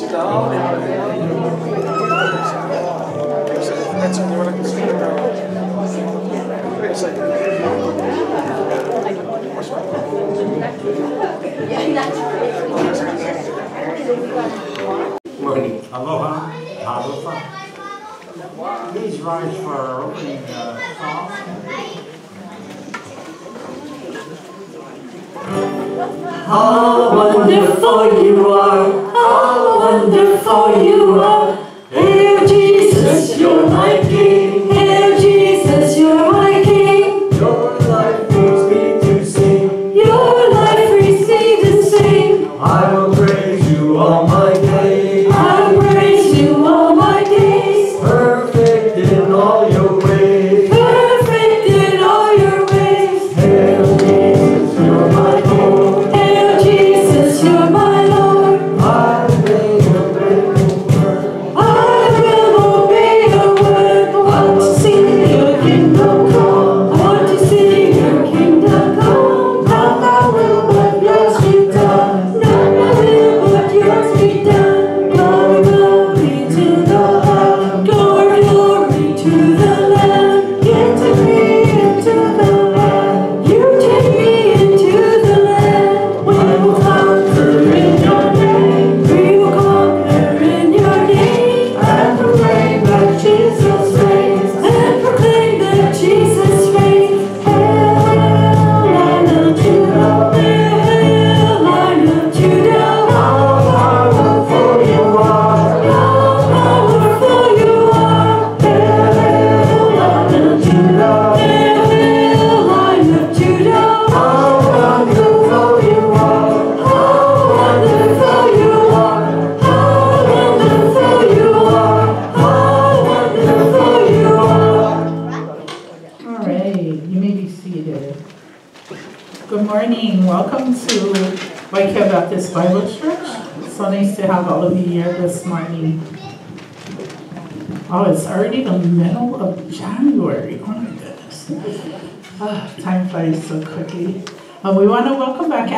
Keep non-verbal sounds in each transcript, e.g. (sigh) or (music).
down that's like, Morning. Aloha. Aloha. Please rise for our opening uh, song. How wonderful you are, how wonderful you are.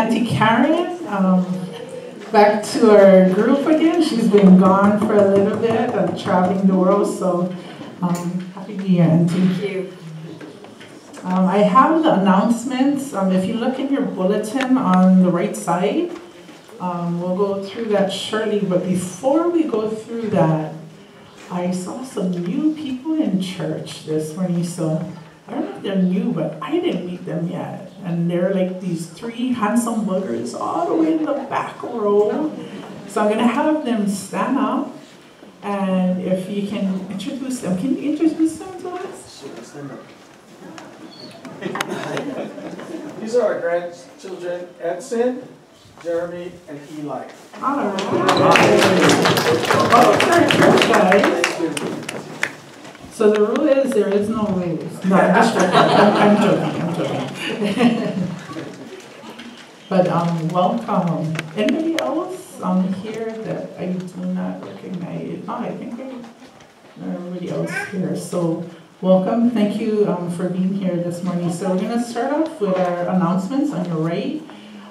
Auntie Karen, um, back to our group again. She's been gone for a little bit, uh, traveling the world, so um, happy New Year, Auntie. Thank you. Um, I have the announcements, um, if you look in your bulletin on the right side, um, we'll go through that shortly, but before we go through that, I saw some new people in church this morning, so I don't know if they're new, but I didn't meet them yet. And they're like these three handsome boogers all the way in the back row. So I'm gonna have them stand up, and if you can introduce them, can you introduce them to us? (laughs) these are our grandchildren, Edson, Jeremy, and Eli. All right. Oh, sorry, church guys. So the rule is there is no rules. No, I'm just joking. I'm, joking. I'm joking. but um, welcome. Anybody else um here that I do not recognize? Oh, I think everybody else here. So welcome. Thank you um, for being here this morning. So we're gonna start off with our announcements on your right.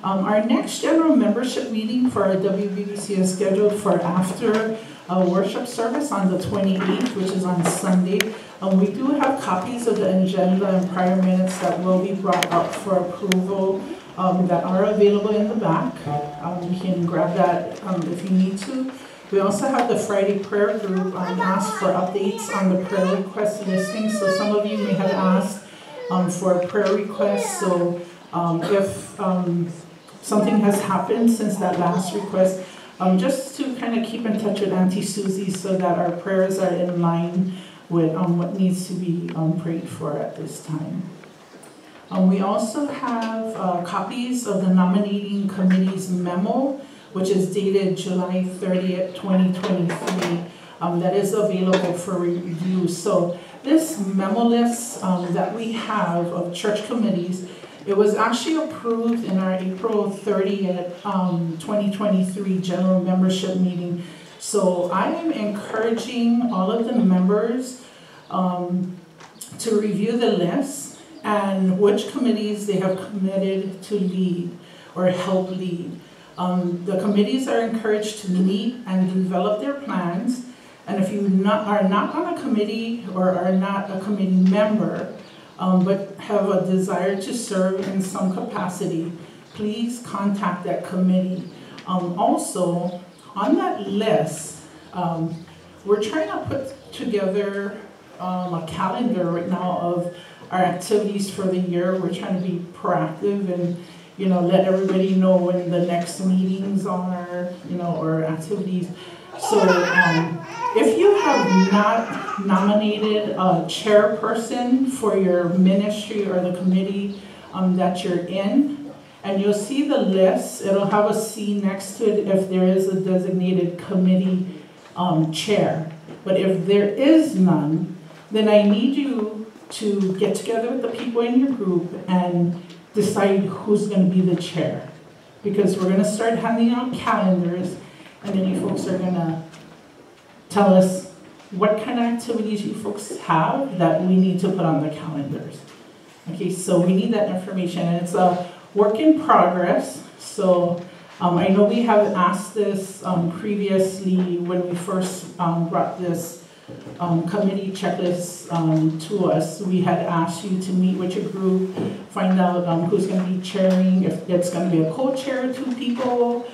Um, our next general membership meeting for our WBBC is scheduled for after a worship service on the 28th, which is on Sunday. Um, we do have copies of the agenda and prior minutes that will be brought up for approval um, that are available in the back. Um, you can grab that um, if you need to. We also have the Friday prayer group um, asked for updates on the prayer request listing. So some of you may have asked um, for a prayer request. So if something has happened since that last request, um, just to kind of keep in touch with Auntie Susie so that our prayers are in line with um, what needs to be um, prayed for at this time. Um, we also have uh, copies of the nominating committee's memo, which is dated July 30th, 2023. Um, that is available for review. So this memo list um, that we have of church committees it was actually approved in our April 30th, um, 2023 general membership meeting. So I am encouraging all of the members um, to review the list and which committees they have committed to lead or help lead. Um, the committees are encouraged to meet and develop their plans. And if you not, are not on a committee or are not a committee member, um, but have a desire to serve in some capacity, please contact that committee. Um, also, on that list, um, we're trying to put together um, a calendar right now of our activities for the year. We're trying to be proactive and, you know, let everybody know when the next meetings are, you know, or activities. So um, if you have not nominated a chairperson for your ministry or the committee um, that you're in, and you'll see the list, it'll have a C next to it if there is a designated committee um, chair. But if there is none, then I need you to get together with the people in your group and decide who's going to be the chair. Because we're going to start handing out calendars, and then you folks are going to tell us what kind of activities you folks have that we need to put on the calendars. Okay, so we need that information, and it's a work in progress. So um, I know we have asked this um, previously when we first um, brought this um, committee checklist um, to us. We had asked you to meet with your group, find out um, who's going to be chairing, if it's going to be a co-chair, two people.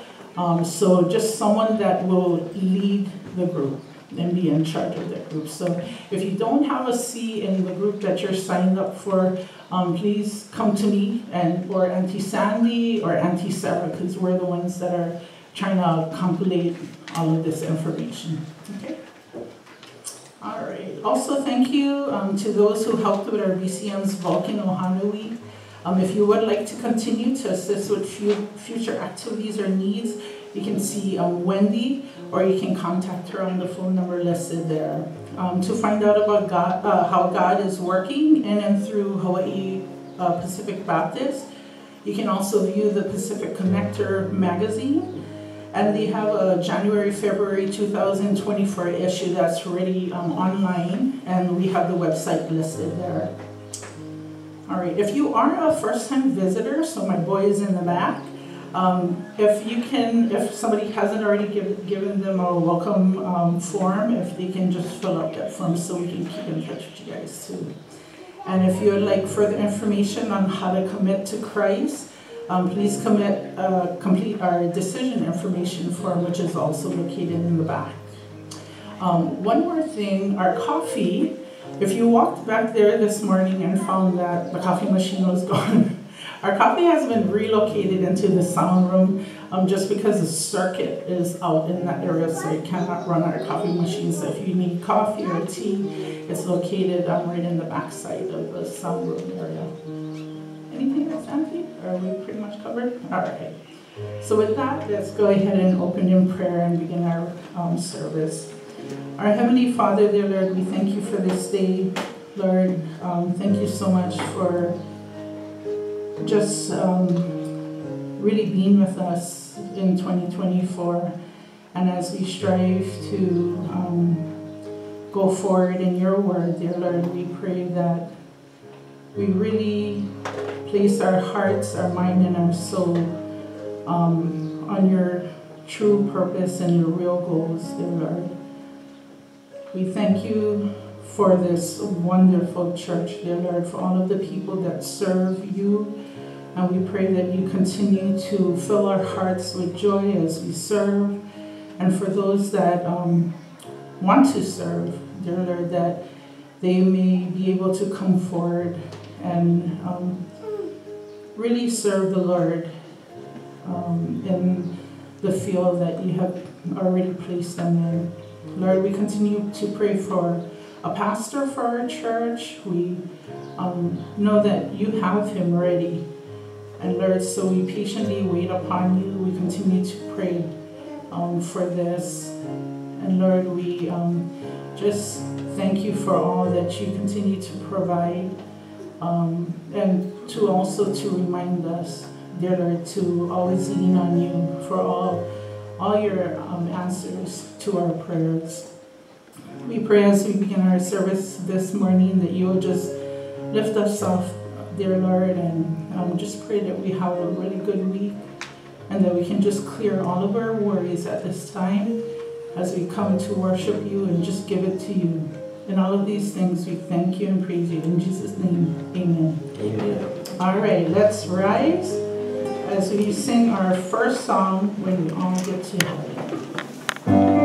so just someone that will lead the group and be in charge of that group. So if you don't have a C in the group that you're signed up for, um, please come to me and or Auntie Sandy or Auntie Sarah because we're the ones that are trying to compilate all of this information. Okay. All right. Also, thank you um, to those who helped with our BCM's Vulcan Ohana Week. Um, if you would like to continue to assist with future activities or needs, you can see um, Wendy or you can contact her on the phone number listed there. Um, to find out about God, uh, how God is working in and through Hawaii uh, Pacific Baptist, you can also view the Pacific Connector magazine. And they have a January, February 2024 issue that's already um, online, and we have the website listed there. All right, if you are a first time visitor, so my boy is in the back, um, if you can, if somebody hasn't already give, given them a welcome um, form, if they can just fill out that form so we can keep in touch with you guys too. And if you would like further information on how to commit to Christ, um, please commit, uh, complete our decision information form, which is also located in the back. Um, one more thing, our coffee, if you walked back there this morning and found that the coffee machine was (laughs) gone, our coffee has been relocated into the sound room um, just because the circuit is out in that area, so you cannot run our coffee machine. So if you need coffee or tea, it's located um, right in the back side of the sound room area. Anything else, Anthony? Are we pretty much covered? All right. So with that, let's go ahead and open in prayer and begin our um, service. Our Heavenly Father, dear Lord, we thank you for this day. Lord, um, thank you so much for just um, really being with us in 2024. And as we strive to um, go forward in your word, dear Lord, we pray that we really place our hearts, our mind, and our soul um, on your true purpose and your real goals, dear Lord. We thank you for this wonderful church, dear Lord, for all of the people that serve you and we pray that you continue to fill our hearts with joy as we serve. And for those that um, want to serve, dear Lord, that they may be able to come forward and um, really serve the Lord um, in the field that you have already placed them in. Lord, we continue to pray for a pastor for our church. We um, know that you have him ready and Lord, so we patiently wait upon you. We continue to pray um, for this. And Lord, we um, just thank you for all that you continue to provide. Um, and to also to remind us, dear Lord, to always lean on you for all, all your um, answers to our prayers. We pray as we begin our service this morning that you will just lift us off dear Lord, and um, just pray that we have a really good week and that we can just clear all of our worries at this time as we come to worship you and just give it to you. In all of these things, we thank you and praise you. In Jesus' name, amen. amen. All right, let's rise as we sing our first song when we all get to heaven.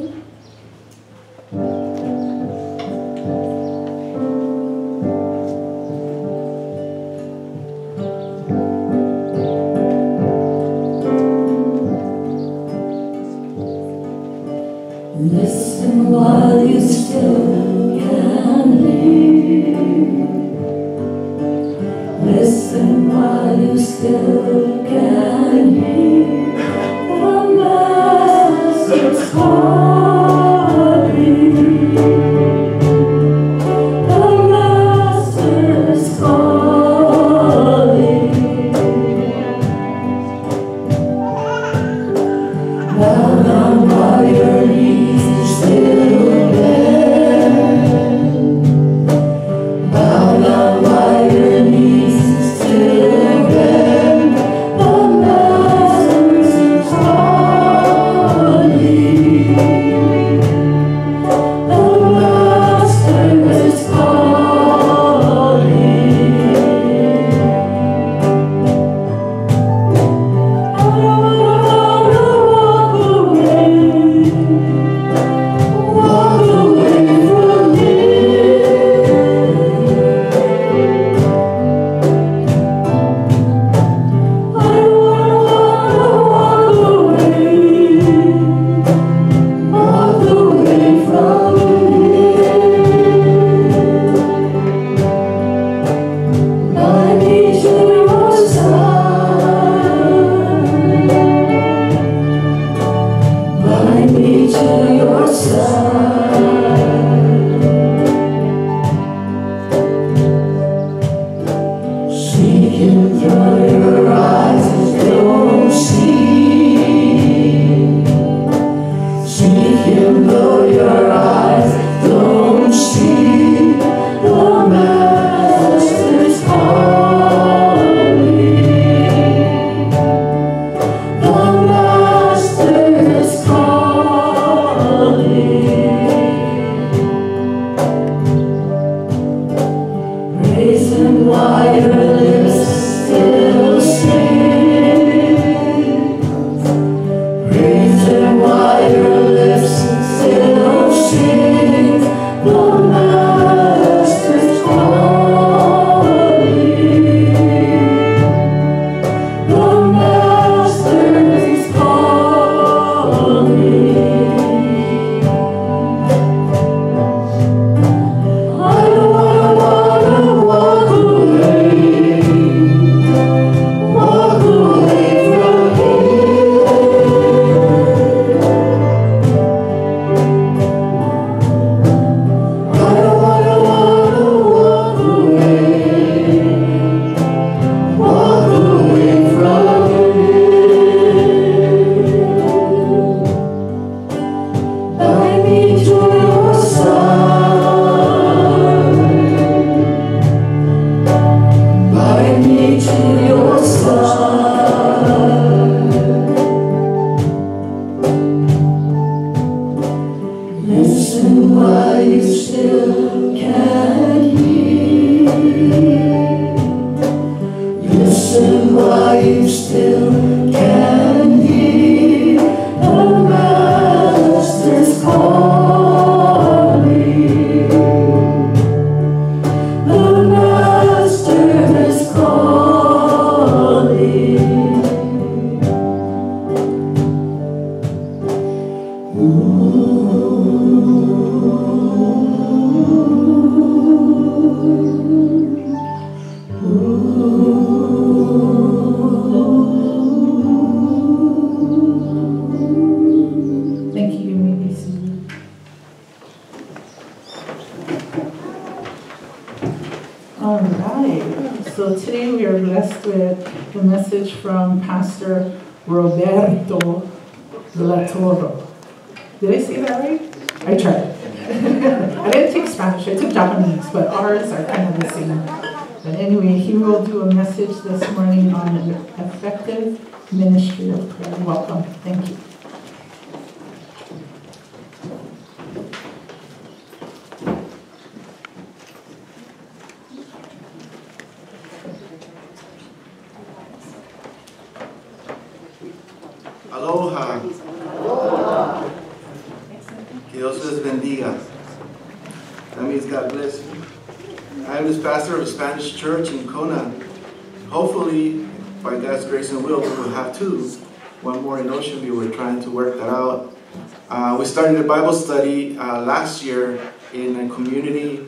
Thank you. Hopefully, by God's grace and will, we will have two. One more in Ocean View. We're trying to work that out. Uh, we started a Bible study uh, last year in a community,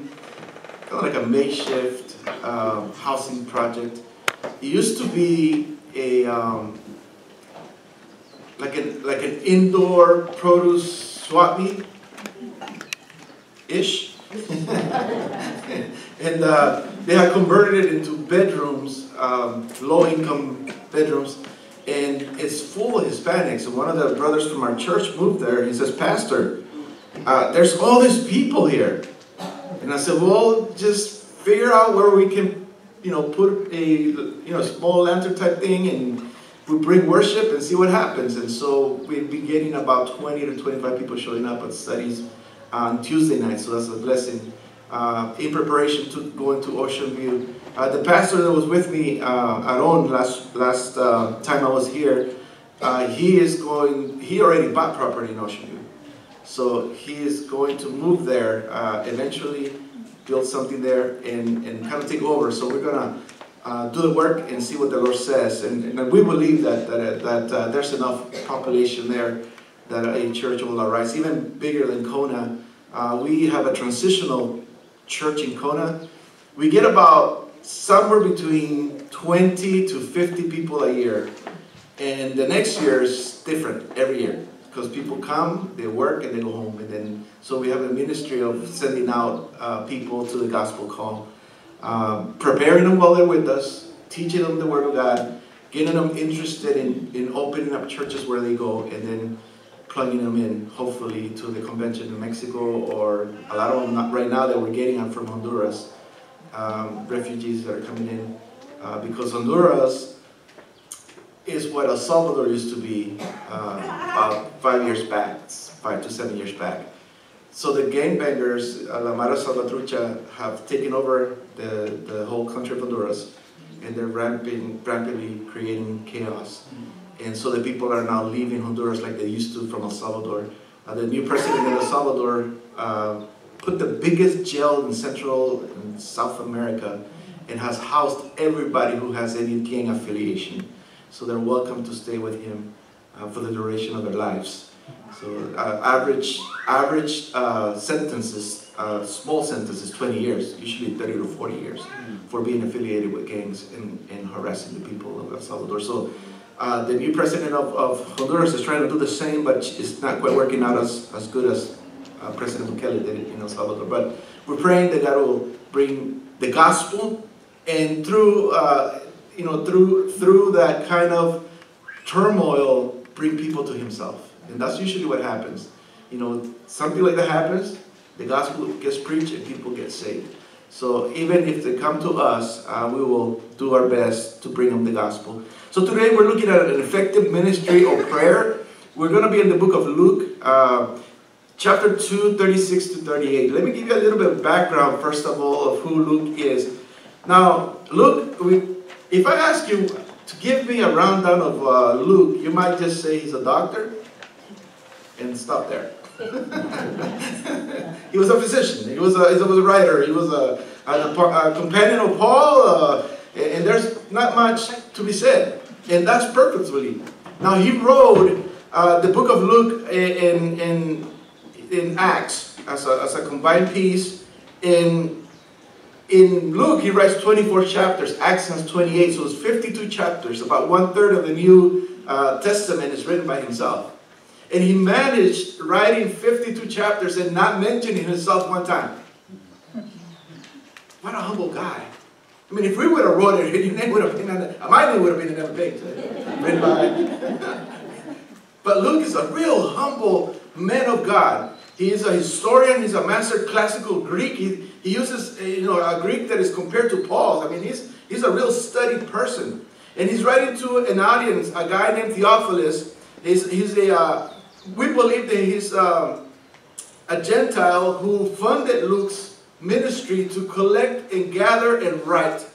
kind of like a makeshift uh, housing project. It used to be a um, like an like an indoor produce swap meet ish. (laughs) and uh, they had converted it into bedrooms, um, low income bedrooms, and it's full of Hispanics. And one of the brothers from our church moved there. He says, Pastor, uh, there's all these people here. And I said, well, just figure out where we can, you know, put a you know small lantern type thing and we bring worship and see what happens. And so we've been getting about 20 to 25 people showing up at studies on Tuesday night, so that's a blessing. Uh, in preparation to go into Ocean View. Uh, the pastor that was with me, uh, Aaron, last, last uh, time I was here, uh, he is going, he already bought property in Ocean View. So he is going to move there uh, eventually, build something there, and, and kind of take over. So we're going to do the work and see what the Lord says. And, and we believe that, that, that there's enough population there that a church will arise, even bigger than Kona. We have a transitional church in Kona. We get about somewhere between 20 to 50 people a year. And the next year is different every year because people come, they work, and they go home. And then, so we have a ministry of sending out uh, people to the gospel call um, preparing them while they're with us, teaching them the Word of God, getting them interested in, in opening up churches where they go, and then plugging them in, hopefully, to the convention in Mexico, or a lot of them right now that we're getting are from Honduras, um, refugees that are coming in, uh, because Honduras is what El Salvador used to be uh, about five years back, five to seven years back. So the gangbangers, uh, La Mara Salvatrucha, have taken over the, the whole country of Honduras, and they're ramping, rapidly creating chaos. And so the people are now leaving Honduras like they used to from El Salvador. Uh, the new president of El Salvador uh, put the biggest jail in Central and South America and has housed everybody who has any gang affiliation. So they're welcome to stay with him uh, for the duration of their lives. So uh, average average uh, sentences, uh, small sentences, 20 years, usually 30 to 40 years, for being affiliated with gangs and, and harassing the people of El Salvador. So uh, the new president of, of Honduras is trying to do the same, but it's not quite working out as, as good as uh, President Bukele did in El Salvador. But we're praying that God will bring the gospel, and through uh, you know through through that kind of turmoil, bring people to Himself. And that's usually what happens. You know, something like that happens, the gospel gets preached and people get saved. So even if they come to us, uh, we will do our best to bring them the gospel. So today we're looking at an effective ministry of prayer. We're going to be in the book of Luke, uh, chapter 2, 36 to 38. Let me give you a little bit of background, first of all, of who Luke is. Now, Luke, if I ask you to give me a rundown of uh, Luke, you might just say he's a doctor and stop there. (laughs) he was a physician. He was a, he was a writer. He was a, a, a companion of Paul. Uh, and there's not much to be said. And that's purposefully. Now, he wrote uh, the book of Luke in, in, in Acts as a, as a combined piece. In, in Luke, he writes 24 chapters. Acts has 28, so it's 52 chapters. About one third of the New uh, Testament is written by himself. And he managed writing 52 chapters and not mentioning himself one time. What a humble guy. I mean, if we would have wrote it, (laughs) your name would have been on the, my name would have been on the page. Written by. (laughs) But Luke is a real humble man of God. He is a historian. He's a master classical Greek. He, he uses uh, you know a Greek that is compared to Paul's. I mean, he's he's a real studied person, and he's writing to an audience, a guy named Theophilus. He's he's a uh, we believe that he's um, a Gentile who funded Luke's ministry to collect and gather and write.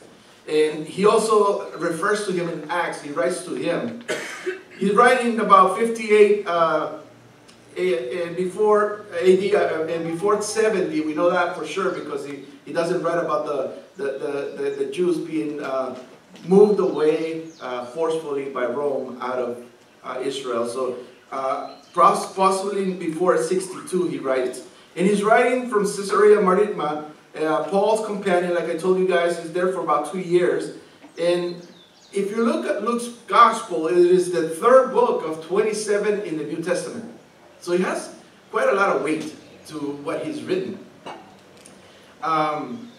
And he also refers to him in Acts. He writes to him. (coughs) He's writing about 58 uh, and before AD uh, and before 70. We know that for sure because he, he doesn't write about the, the, the, the, the Jews being uh, moved away uh, forcefully by Rome out of uh, Israel. So uh, possibly before 62 he writes. And he's writing from Caesarea Maritima. Uh, Paul's companion, like I told you guys, is there for about two years. And if you look at Luke's gospel, it is the third book of 27 in the New Testament. So he has quite a lot of weight to what he's written. Um,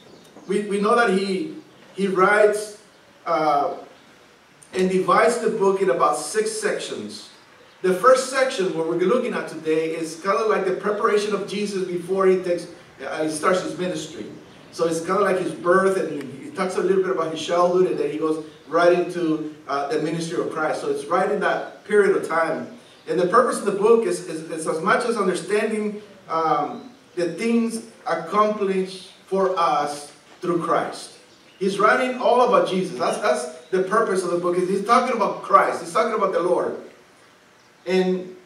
we, we know that he, he writes uh, and divides the book in about six sections. The first section, what we're looking at today, is kind of like the preparation of Jesus before he takes, uh, he starts his ministry. So it's kind of like his birth, and he talks a little bit about his childhood, and then he goes right into uh, the ministry of Christ. So it's right in that period of time. And the purpose of the book is, is, is as much as understanding um, the things accomplished for us through Christ. He's writing all about Jesus. That's, that's the purpose of the book. Is He's talking about Christ. He's talking about the Lord. And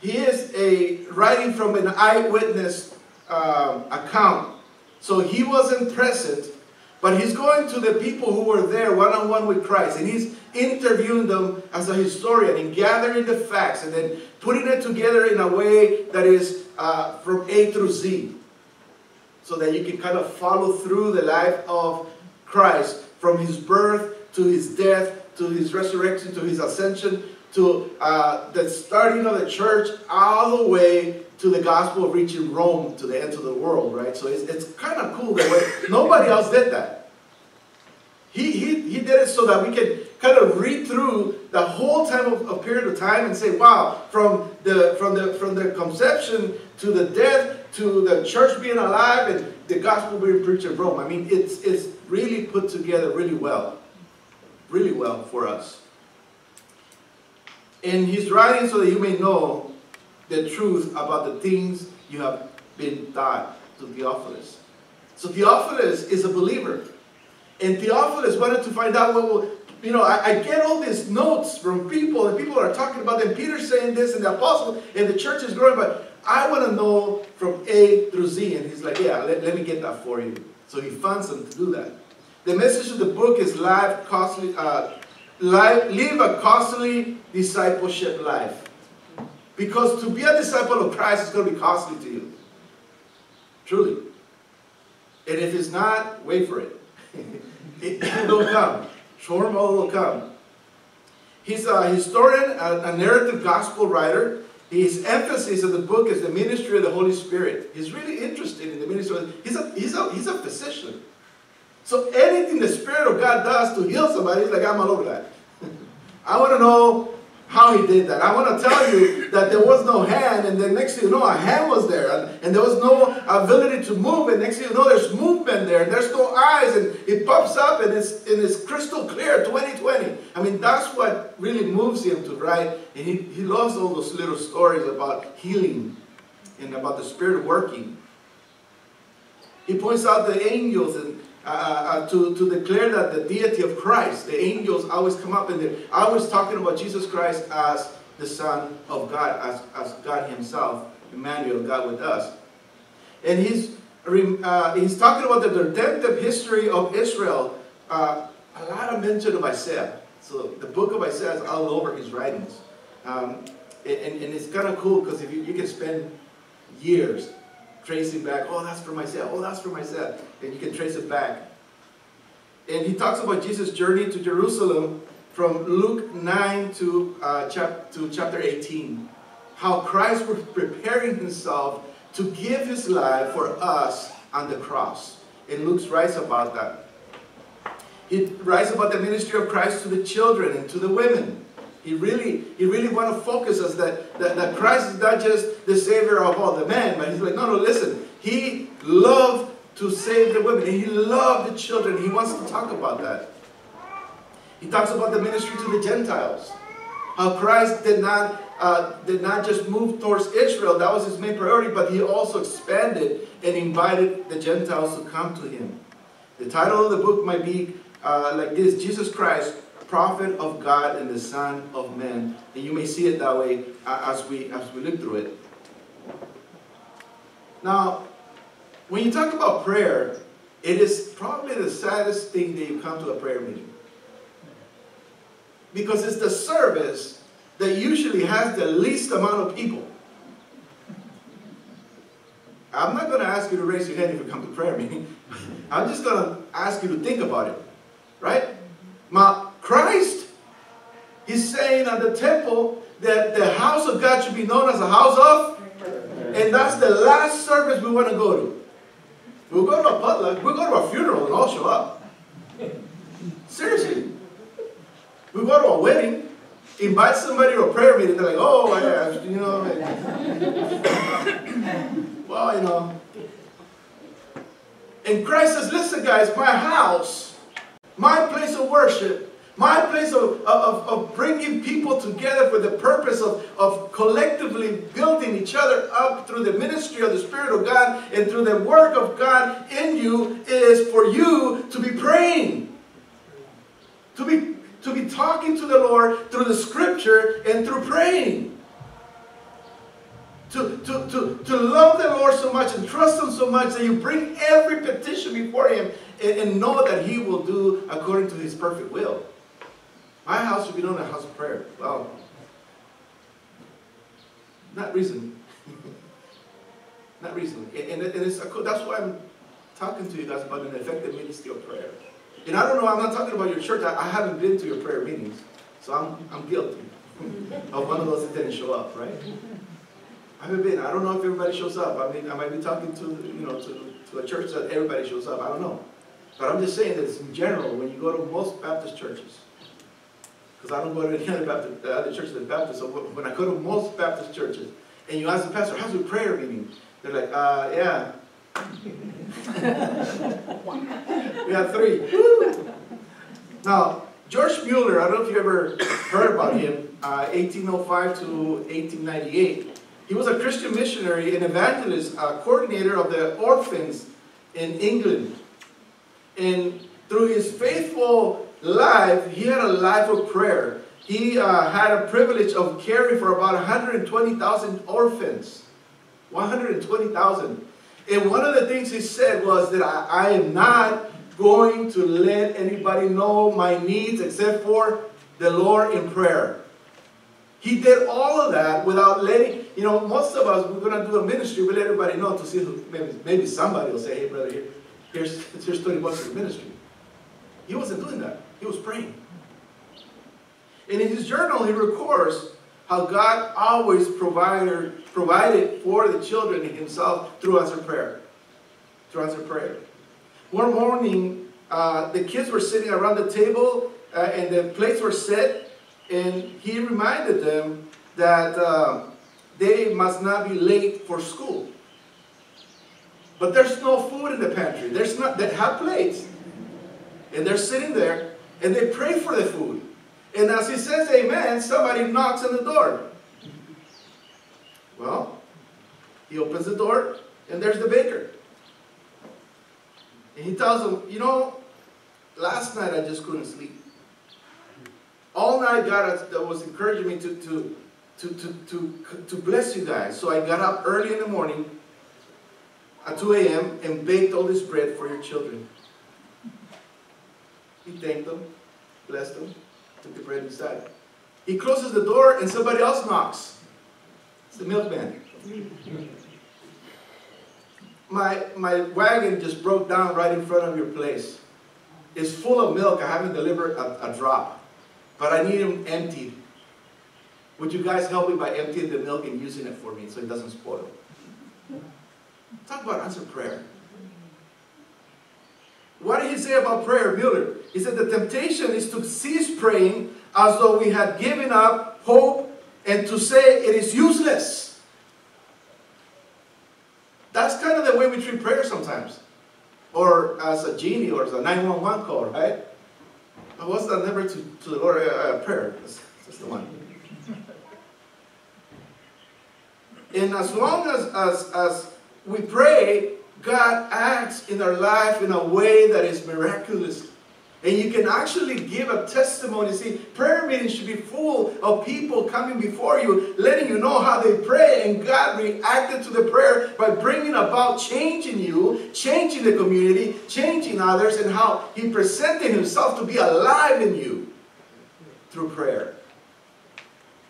he is a writing from an eyewitness um, account. So he wasn't present, but he's going to the people who were there one-on-one with Christ. And he's interviewing them as a historian and gathering the facts and then putting it together in a way that is uh, from A through Z. So that you can kind of follow through the life of Christ from his birth to his death to his resurrection to his ascension to uh, the starting of the church all the way to the gospel reaching Rome to the ends of the world, right? So it's, it's kind of cool that way. (laughs) nobody else did that. He, he, he did it so that we can kind of read through the whole time of, of period of time and say, wow, from the, from, the, from the conception to the death to the church being alive and the gospel being preached in Rome. I mean, it's, it's really put together really well. Really well for us. And he's writing so that you may know the truth about the things you have been taught to Theophilus. So Theophilus is a believer. And Theophilus wanted to find out what will, you know, I, I, get all these notes from people, and people are talking about them. Peter's saying this, and the apostle, and the church is growing, but I want to know from A through Z. And he's like, yeah, let, let me get that for you. So he funds them to do that. The message of the book is live, costly, uh, live, a costly discipleship life. Because to be a disciple of Christ is going to be costly to you. Truly. And if it's not, wait for it. (laughs) it, will come. Shormo will come. He's a historian, a, a narrative gospel writer. His emphasis of the book is the ministry of the Holy Spirit. He's really interested in the ministry. Of, he's, a, he's, a, he's a physician. So anything the Spirit of God does to heal somebody, he's like, I'm all over that. I want to know how he did that. I want to tell you that there was no hand, and then next thing you know, a hand was there, and, and there was no ability to move, and next thing you know, there's movement there, and there's no eyes, and it pops up, and it's, and it's crystal clear, 2020. I mean, that's what really moves him to write, and he, he loves all those little stories about healing and about the Spirit working. He points out the angels and uh, uh, to, to declare that the deity of Christ, the angels always come up and they're always talking about Jesus Christ as the Son of God, as, as God Himself, Emmanuel, God with us. And he's, uh, he's talking about the redemptive history of Israel. Uh, a lot of mention of Isaiah. So the book of Isaiah is all over his writings. Um, and, and, it's kind of cool because if you, you can spend years tracing back, oh, that's for myself, oh, that's for myself. And you can trace it back. And he talks about Jesus' journey to Jerusalem from Luke 9 to, uh, chap to chapter 18. How Christ was preparing himself to give his life for us on the cross. And Luke writes about that. He writes about the ministry of Christ to the children and to the women. He really, he really want to focus us that, that, that Christ is not just the savior of all the men, but he's like, no, no, listen. He loved to save the women. He loved the children. He wants to talk about that. He talks about the ministry to the Gentiles. How Christ did not, uh, did not just move towards Israel, that was his main priority, but he also expanded and invited the Gentiles to come to him. The title of the book might be uh, like this Jesus Christ, prophet of God and the Son of Man. And you may see it that way as we, as we look through it. Now, when you talk about prayer, it is probably the saddest thing that you come to a prayer meeting. Because it's the service that usually has the least amount of people. I'm not going to ask you to raise your hand if you come to prayer meeting. (laughs) I'm just going to ask you to think about it. Right? Now, Christ, he's saying at the temple that the house of God should be known as a house of, and that's the last service we want to go to. We'll go to a potluck, we'll go to a funeral and all show up. Seriously. We go to a wedding, invite somebody to a prayer meeting, they're like, oh, yeah, you know, (laughs) well, you know. And Christ says, listen, guys, my house, my place of worship, my place of, of, of bringing people together for the purpose of, of collectively building each other up through the ministry of the Spirit of God and through the work of God in you is for you to be praying. To be, to be talking to the Lord through the scripture and through praying. To, to, to, to love the Lord so much and trust Him so much that you bring every petition before Him and, and know that He will do according to His perfect will. My house should be known as a house of prayer. Well, not recently. (laughs) not recently. And, and it's, that's why I'm talking to you guys about an effective ministry of prayer. And I don't know, I'm not talking about your church. I, I haven't been to your prayer meetings. So I'm, I'm guilty (laughs) of one of those that didn't show up, right? I haven't been. I don't know if everybody shows up. I mean, I might be talking to, you know, to, to a church that everybody shows up. I don't know. But I'm just saying that in general, when you go to most Baptist churches, because I don't go to any other Baptist, uh, other churches than Baptist, so when I go to most Baptist churches, and you ask the pastor, how's your prayer meeting? They're like, uh, yeah. (laughs) we have three. (laughs) Now, George Mueller, I don't know if you ever heard about him, uh, 1805 to 1898. He was a Christian missionary and evangelist, uh, coordinator of the orphans in England. And through his faithful life, he had a life of prayer. He uh, had a privilege of caring for about 120,000 orphans. 120,000. And one of the things he said was that I, I am not going to let anybody know my needs except for the Lord in prayer. He did all of that without letting, you know, most of us, we're going to do a ministry, we let everybody know to see who, maybe, maybe somebody will say, hey brother, here, here's, here's 20 bucks for the ministry. He wasn't doing that. He was praying. And in his journal, he records how God always provided, provided for the children and himself through answered prayer. Through answered prayer. One morning, uh, the kids were sitting around the table uh, and the plates were set and he reminded them that uh, they must not be late for school. But there's no food in the pantry. There's not, they have plates. And they're sitting there and they pray for the food. And as he says amen, somebody knocks on the door. Well, he opens the door and there's the baker. And he tells them, you know, last night I just couldn't sleep. All night God that was encouraging me to, to, to, to, to, to bless you guys. So I got up early in the morning at 2 a.m. and baked all this bread for your children. He thanked them, blessed them, took the bread inside. He closes the door and somebody else knocks. It's the milkman. My, my wagon just broke down right in front of your place. It's full of milk. I haven't delivered a, a drop. But I need them emptied. Would you guys help me by emptying the milk and using it for me so it doesn't spoil? Talk about answered prayer. What did he say about prayer, Mueller? He said the temptation is to cease praying as though we had given up hope and to say it is useless. That's kind of the way we treat prayer sometimes. Or as a genie or as a 911 call, right? But what's the number to, to the Lord? Uh, uh, prayer. That's, that's the one. And as long as, as, as we pray, God acts in our life in a way that is miraculous. And you can actually give a testimony. See, prayer meetings should be full of people coming before you, letting you know how they pray. And God reacted to the prayer by bringing about change in you, changing the community, changing others, and how He presented Himself to be alive in you through prayer.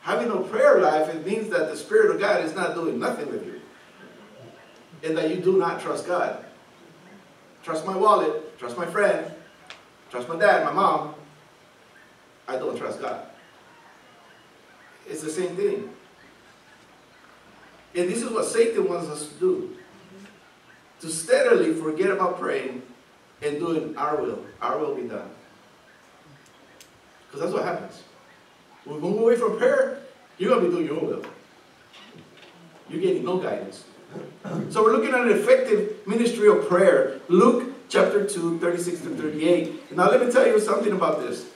Having no prayer life, it means that the Spirit of God is not doing nothing with you. And that you do not trust God. Trust my wallet, trust my friend, trust my dad, my mom. I don't trust God. It's the same thing. And this is what Satan wants us to do. To steadily forget about praying and doing our will. Our will be done. Because that's what happens. When we move away from prayer, you're going to be doing your own will. You're getting no guidance. So we're looking at an effective ministry of prayer. Luke chapter 2, 36 to 38. Now let me tell you something about this.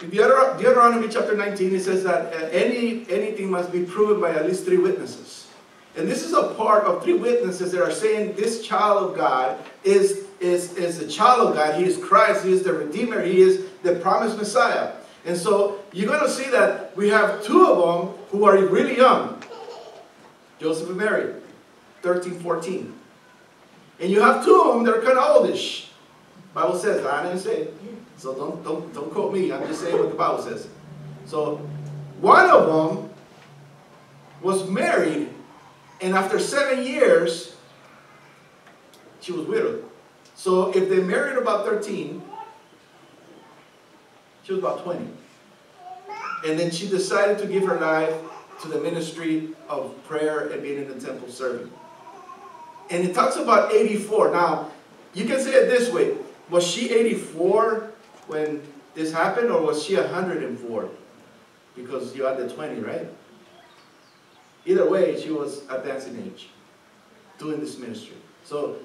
In Deuter- Deuteronomy chapter 19, it says that uh, any, anything must be proven by at least three witnesses. And this is a part of three witnesses that are saying this child of God is, is, is a child of God. He is Christ. He is the Redeemer. He is the promised Messiah. And so you're going to see that we have two of them who are really young. Joseph and Mary, 13, 14. And you have two of them that are kind of oldish. Bible says, I didn't say it. So don't, don't, don't quote me. I'm just saying what the Bible says. So one of them was married, and after seven years, she was widowed. So if they married about 13, she was about 20. And then she decided to give her life to the ministry of prayer and being in the temple serving. And it talks about 84. Now, you can say it this way. Was she 84 when this happened, or was she 104? Because you added 20, right? Either way, she was advancing age, doing this ministry. So,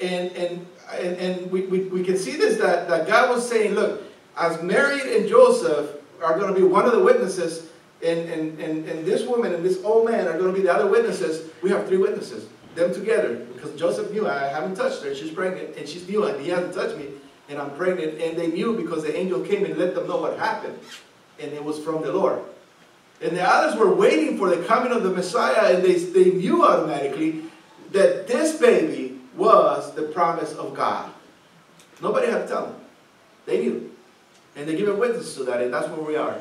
and and and, and we, we, we can see this that, that God was saying, look, as Mary and Joseph are going to be one of the witnesses, and, and, and, and this woman and this old man are going to be the other witnesses, we have three witnesses, them together. Because Joseph knew I haven't touched her, she's pregnant, and she's new, and he hasn't touched me, and I'm pregnant. And they knew because the angel came and let them know what happened, and it was from the Lord. And the others were waiting for the coming of the Messiah, and they, they knew automatically that this baby was the promise of God. Nobody had to tell them. They knew. And they give a witness to that, and that's where we are.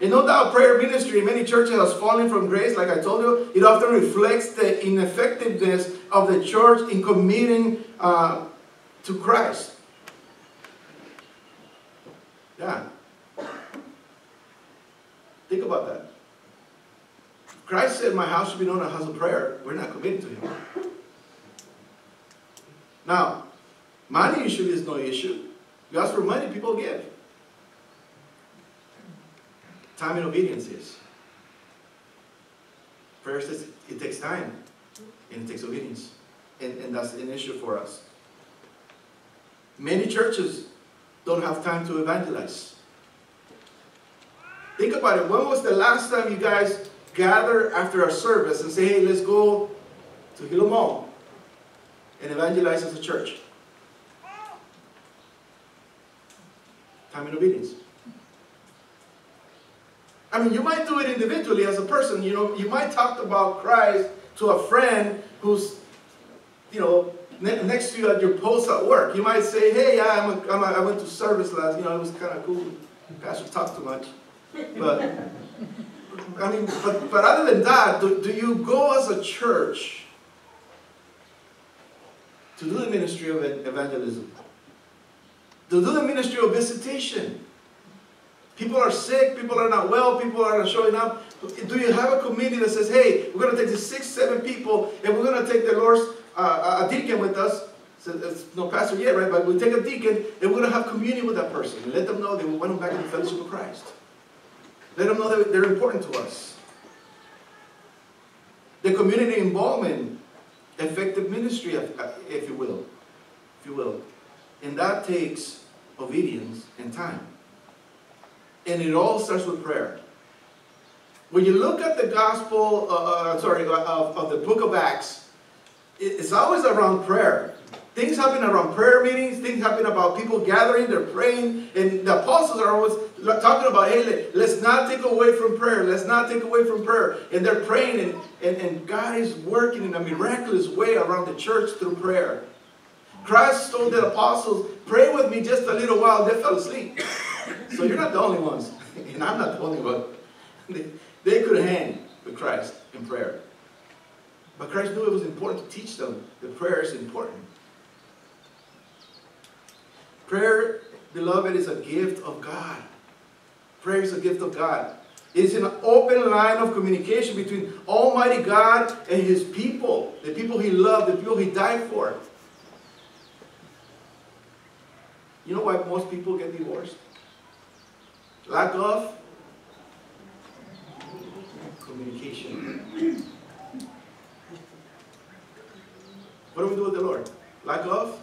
And no doubt, prayer ministry in many churches has fallen from grace, like I told you. It often reflects the ineffectiveness of the church in committing uh, to Christ. Yeah. Think about that. Christ said, My house should be known as a house of prayer. We're not committed to Him. Now, money usually is no issue. You ask for money, people give. Time and obedience is. Prayer says it takes time and it takes obedience. And, and that's an issue for us. Many churches don't have time to evangelize. Think about it. When was the last time you guys gathered after a service and say, hey, let's go to Hilo Mall and evangelize as a church? Time and obedience. I mean, you might do it individually as a person. You know, you might talk about Christ to a friend who's, you know, ne next to you at your post at work. You might say, hey, yeah, I'm a, I'm a, I went to service last, you know, it was kind of cool. Pastor talked too much. But, I mean, but, but other than that, do, do you go as a church to do the ministry of evangelism? To do the ministry of visitation? People are sick, people are not well, people are not showing up. Do you have a committee that says, hey, we're going to take the six, seven people, and we're going to take the Lord's uh, uh, a deacon with us So it's no pastor yet, right? But we take a deacon and we're gonna have communion with that person and let them know that we back in the fellowship of Christ. Let them know that they're important to us. The community involvement, effective ministry, if uh, if you will, if you will, and that takes obedience and time. And it all starts with prayer. When you look at the gospel, uh, uh, sorry, of, of the book of Acts, it's always around prayer. Things happen around prayer meetings, things happen about people gathering, they're praying, and the apostles are always talking about, hey, let- let's not take away from prayer, let's not take away from prayer. And they're praying, and, and, and God is working in a miraculous way around the church through prayer. Christ told the apostles, pray with me just a little while, they fell asleep. So you're not the only ones, (laughs) and I'm not the only one. (laughs) They, they could hang with Christ in prayer. But Christ knew it was important to teach them that prayer is important. Prayer, beloved, is a gift of God. Prayer is a gift of God. It is an open line of communication between Almighty God and His people, the people He loved, the people He died for. You know why most people get divorced? Lack of communication. What do we do with the Lord? Lack of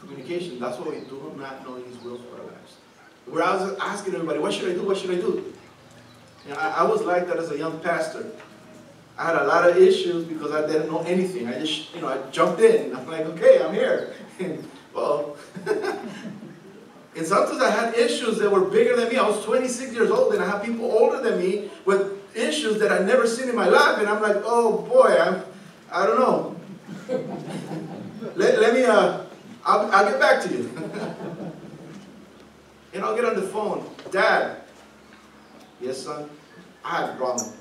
communication. That's what we do not know His will for our lives. We're always asking everybody, what should I do? What should I do? You know, I, I was like that as a young pastor. I had a lot of issues because I didn't know anything. I just, you know, I jumped in. I'm like, okay, I'm here. (laughs) well, (laughs) and sometimes I had issues that were bigger than me. I was 26 years old, and I had people older than me with issues that I'd never seen in my life. And I'm like, oh boy, I'm, I don't know. let, let me, uh, I'll, I'll get back to you. (laughs) and I'll get on the phone. Dad, yes, son, I have a problem.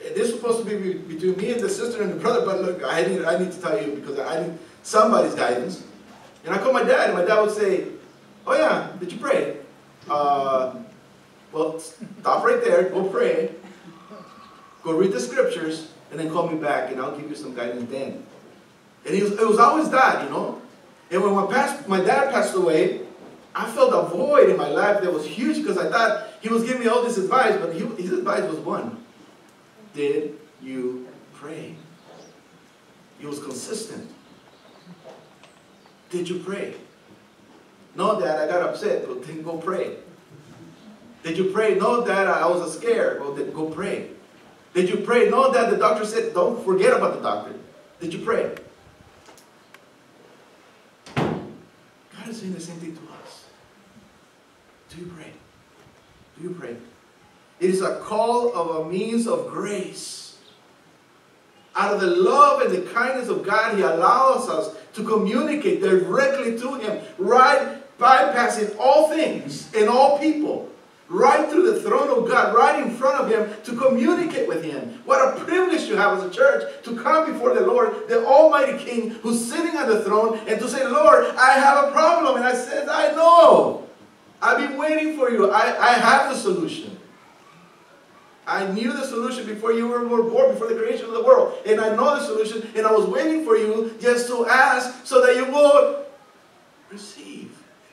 This was supposed to be be- between me and the sister and the brother, but look, I need, I need to tell you because I need somebody's guidance. And I call my dad, and my dad would say, Oh, yeah, did you pray? Uh, well, stop right there, go pray, go read the scriptures, and then call me back, and I'll give you some guidance then. And he was, it was always that, you know. And when my, past, my dad passed away, I felt a void in my life that was huge because I thought he was giving me all this advice, but he, his advice was one Did you pray? He was consistent. Did you pray? No, Dad, I got upset. Well, then go pray. Did you pray? No, Dad, I was scared. Well, then go pray. Did you pray? No, Dad, the doctor said, don't forget about the doctor. Did you pray? God is saying the same thing to us. Do you pray? Do you pray? It is a call of a means of grace. Out of the love and the kindness of God, He allows us to communicate directly to Him, right bypassing all things and all people, right through the throne of God, right in front of Him to communicate with Him. What a privilege to have as a church to come before the Lord, the Almighty King, who's sitting on the throne, and to say, Lord, I have a problem. And I said, I know. I've been waiting for you. I, I have the solution. I knew the solution before you were born, before the creation of the world. And I know the solution, and I was waiting for you just to ask so that you would receive.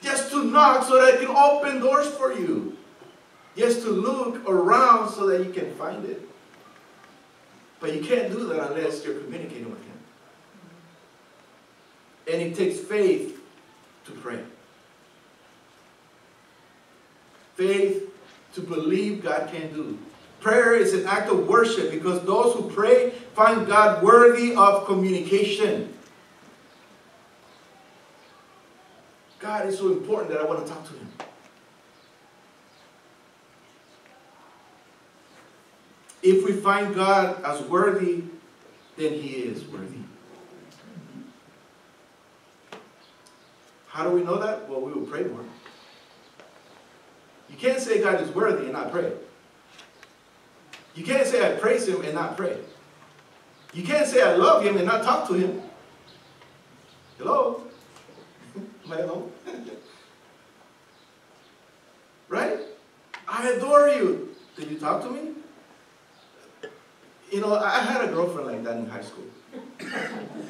Just to knock so that I can open doors for you. Just to look around so that you can find it. But you can't do that unless you're communicating with Him. And it takes faith to pray. Faith to believe God can do. Prayer is an act of worship because those who pray find God worthy of communication. God is so important that I want to talk to Him. If we find God as worthy, then He is worthy. How do we know that? Well, we will pray more. You can't say God is worthy and not pray. You can't say I praise Him and not pray. You can't say I love Him and not talk to Him. Hello? I alone? right? I adore you. Did you talk to me? You know, I had a girlfriend like that in high school. (coughs)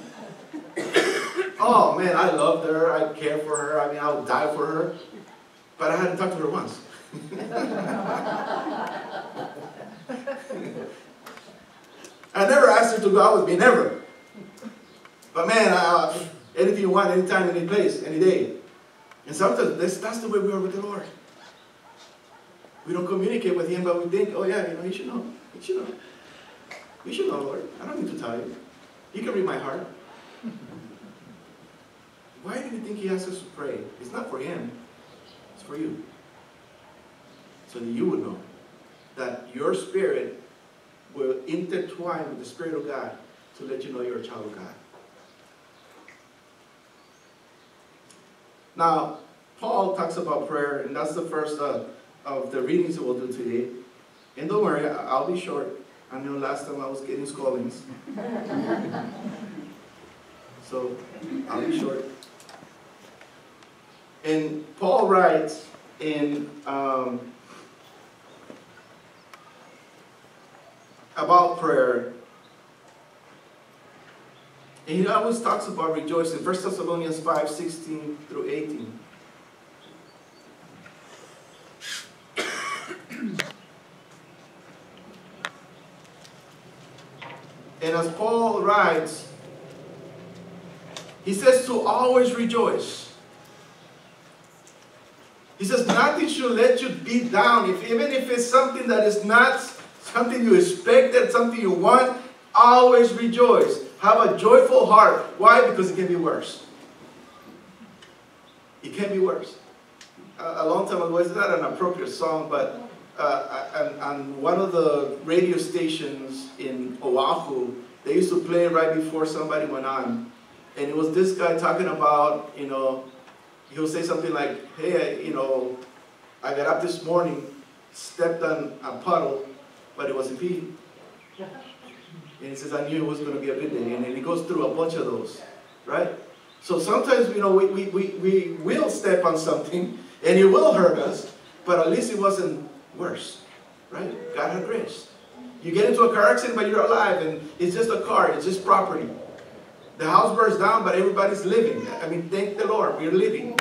Oh man, I loved her. I cared for her. I mean, I would die for her. But I hadn't talked to her once. (laughs) I never asked her to go out with me, never. But man, uh, anything you want, anytime, any place, any day. And sometimes that's, that's the way we are with the Lord. We don't communicate with Him, but we think, oh yeah, you know, He should know. He should know. You should know, Lord. I don't need to tell you. You can read my heart. (laughs) Why do you think He asks us to pray? It's not for Him, it's for you. So that you would know that your spirit will intertwine with the Spirit of God to let you know you're a child of God. Now, Paul talks about prayer, and that's the first uh, of the readings that we'll do today. And don't worry, I'll be short. I know last time I was getting scoldings. (laughs) so, I'll be short. And Paul writes in um, about prayer. And he always talks about rejoicing. 1 Thessalonians 5 16 through 18. (clears throat) And as Paul writes, he says to always rejoice. He says nothing should let you be down. If, even if it's something that is not something you expected, something you want, always rejoice. Have a joyful heart. Why? Because it can be worse. It can be worse. A, long time ago, it's not an appropriate song, but uh, on, on one of the radio stations in Oahu, they used to play it right before somebody went on. And it was this guy talking about, you know, he'll say something like, hey, you know, I got up this morning, stepped on a puddle, but it wasn't pee. (laughs) And he says, I knew it was going to be a good day. And then he goes through a bunch of those, right? So sometimes, you know, we, we, we, we will step on something (laughs) and it will hurt us, but at least it wasn't worse, right? God had grace. You get into a car accident, but you're alive, and it's just a car, it's just property. The house burns down, but everybody's living. I mean, thank the Lord, we're living.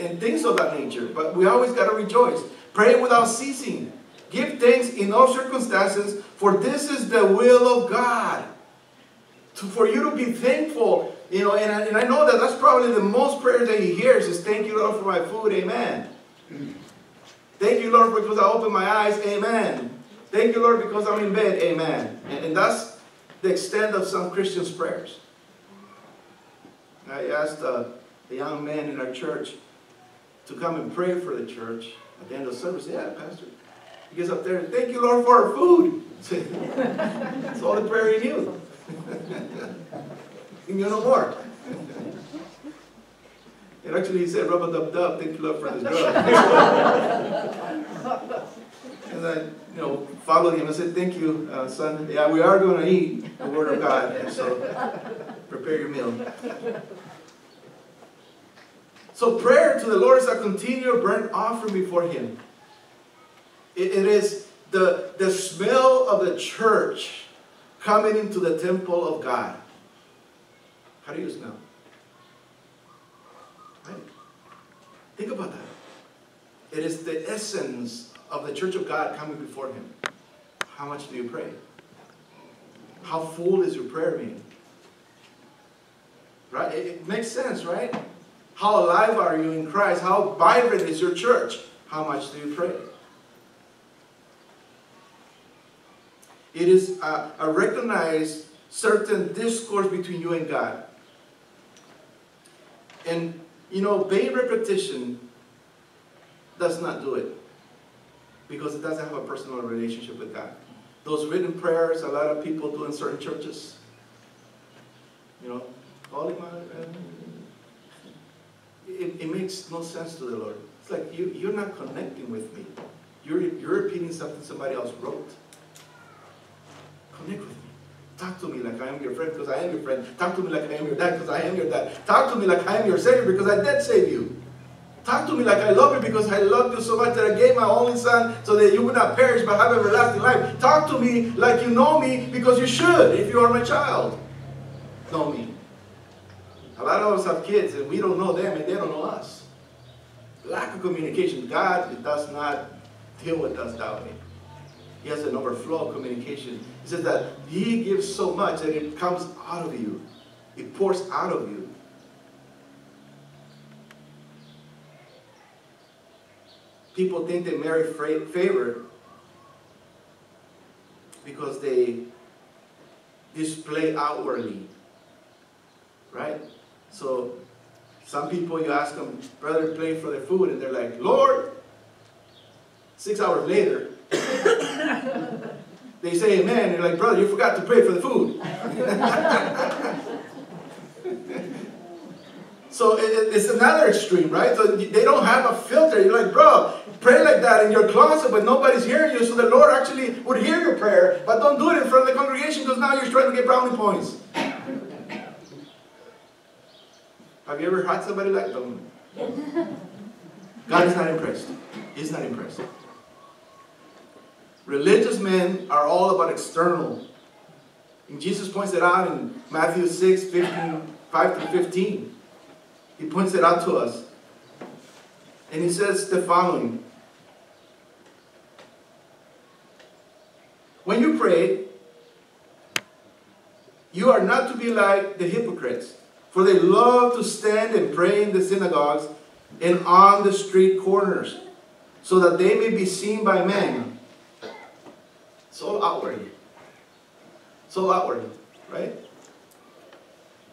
And things of that nature. But we always got to rejoice. Pray without ceasing. Give thanks in all circumstances, for this is the will of God. To, for you to be thankful, you know, and I, and I know that that's probably the most prayer that he hears is thank you, Lord, for my food, amen. Thank you, Lord, because I opened my eyes, amen. Thank you, Lord, because I'm in bed, amen. And, and that's the extent of some Christians' prayers. I asked uh, a young man in our church to come and pray for the church at the end of the service. Yeah, Pastor. He gets up there and thank you, Lord, for our food. (laughs) That's all the prayer he knew. he knew no more. And actually he said, rub a dub dub, thank you, Lord, for this drug. (laughs) and I, you know, followed him and said, thank you, uh, son. Yeah, we are going to eat the Word of God, And so prepare your meal. So prayer to the Lord is a continual burnt offering before Him. It, it is the, the smell of the church coming into the temple of God. How do you smell? Right? Think about that. It is the essence of the church of God coming before Him. How much do you pray? How full is your prayer meeting? Right? It, it makes sense, right? How alive are you in Christ? How vibrant is your church? How much do you pray? It is a, a recognized certain discourse between you and God. And, you know, vain repetition does not do it because it doesn't have a personal relationship with God. Those written prayers, a lot of people do in certain churches. You know, Holy Mother, it, it makes no sense to the Lord. It's like you, you're not connecting with me. You're, you're repeating something somebody else wrote. Connect with me. Talk to me like I am your friend because I am your friend. Talk to me like I am your dad because I am your dad. Talk to me like I am your Savior because I did save you. Talk to me like I love you because I love you so much that I gave my only son so that you would not perish but have everlasting life. Talk to me like you know me because you should if you are my child. Know me. A lot of us have kids and we don't know them and they don't know us. Lack of communication. God does not deal with us that way. He has an overflow of communication. He says that He gives so much that it comes out of you. It pours out of you. People think they marry favor because they display outwardly. Right? So, some people you ask them, brother, pray for their food, and they're like, Lord. Six hours later, they say amen. You're like, brother, you forgot to pray for the food. (laughs) so it- it's another extreme, right? So they don't have a filter. You're like, bro, pray like that in your closet, but nobody's hearing you. So the Lord actually would hear your prayer, but don't do it in front of the congregation because now you're trying to get brownie points. Have you ever had somebody like them? (laughs) God is not impressed. He's not impressed. Religious men are all about external. And Jesus points it out in Matthew 6, 15, 5 to 15. He points it out to us. And he says the following. When you pray, you are not to be like the hypocrites, for they love to stand and pray in the synagogues and on the street corners, so that they may be seen by men. It's all outward. It's all outward, right?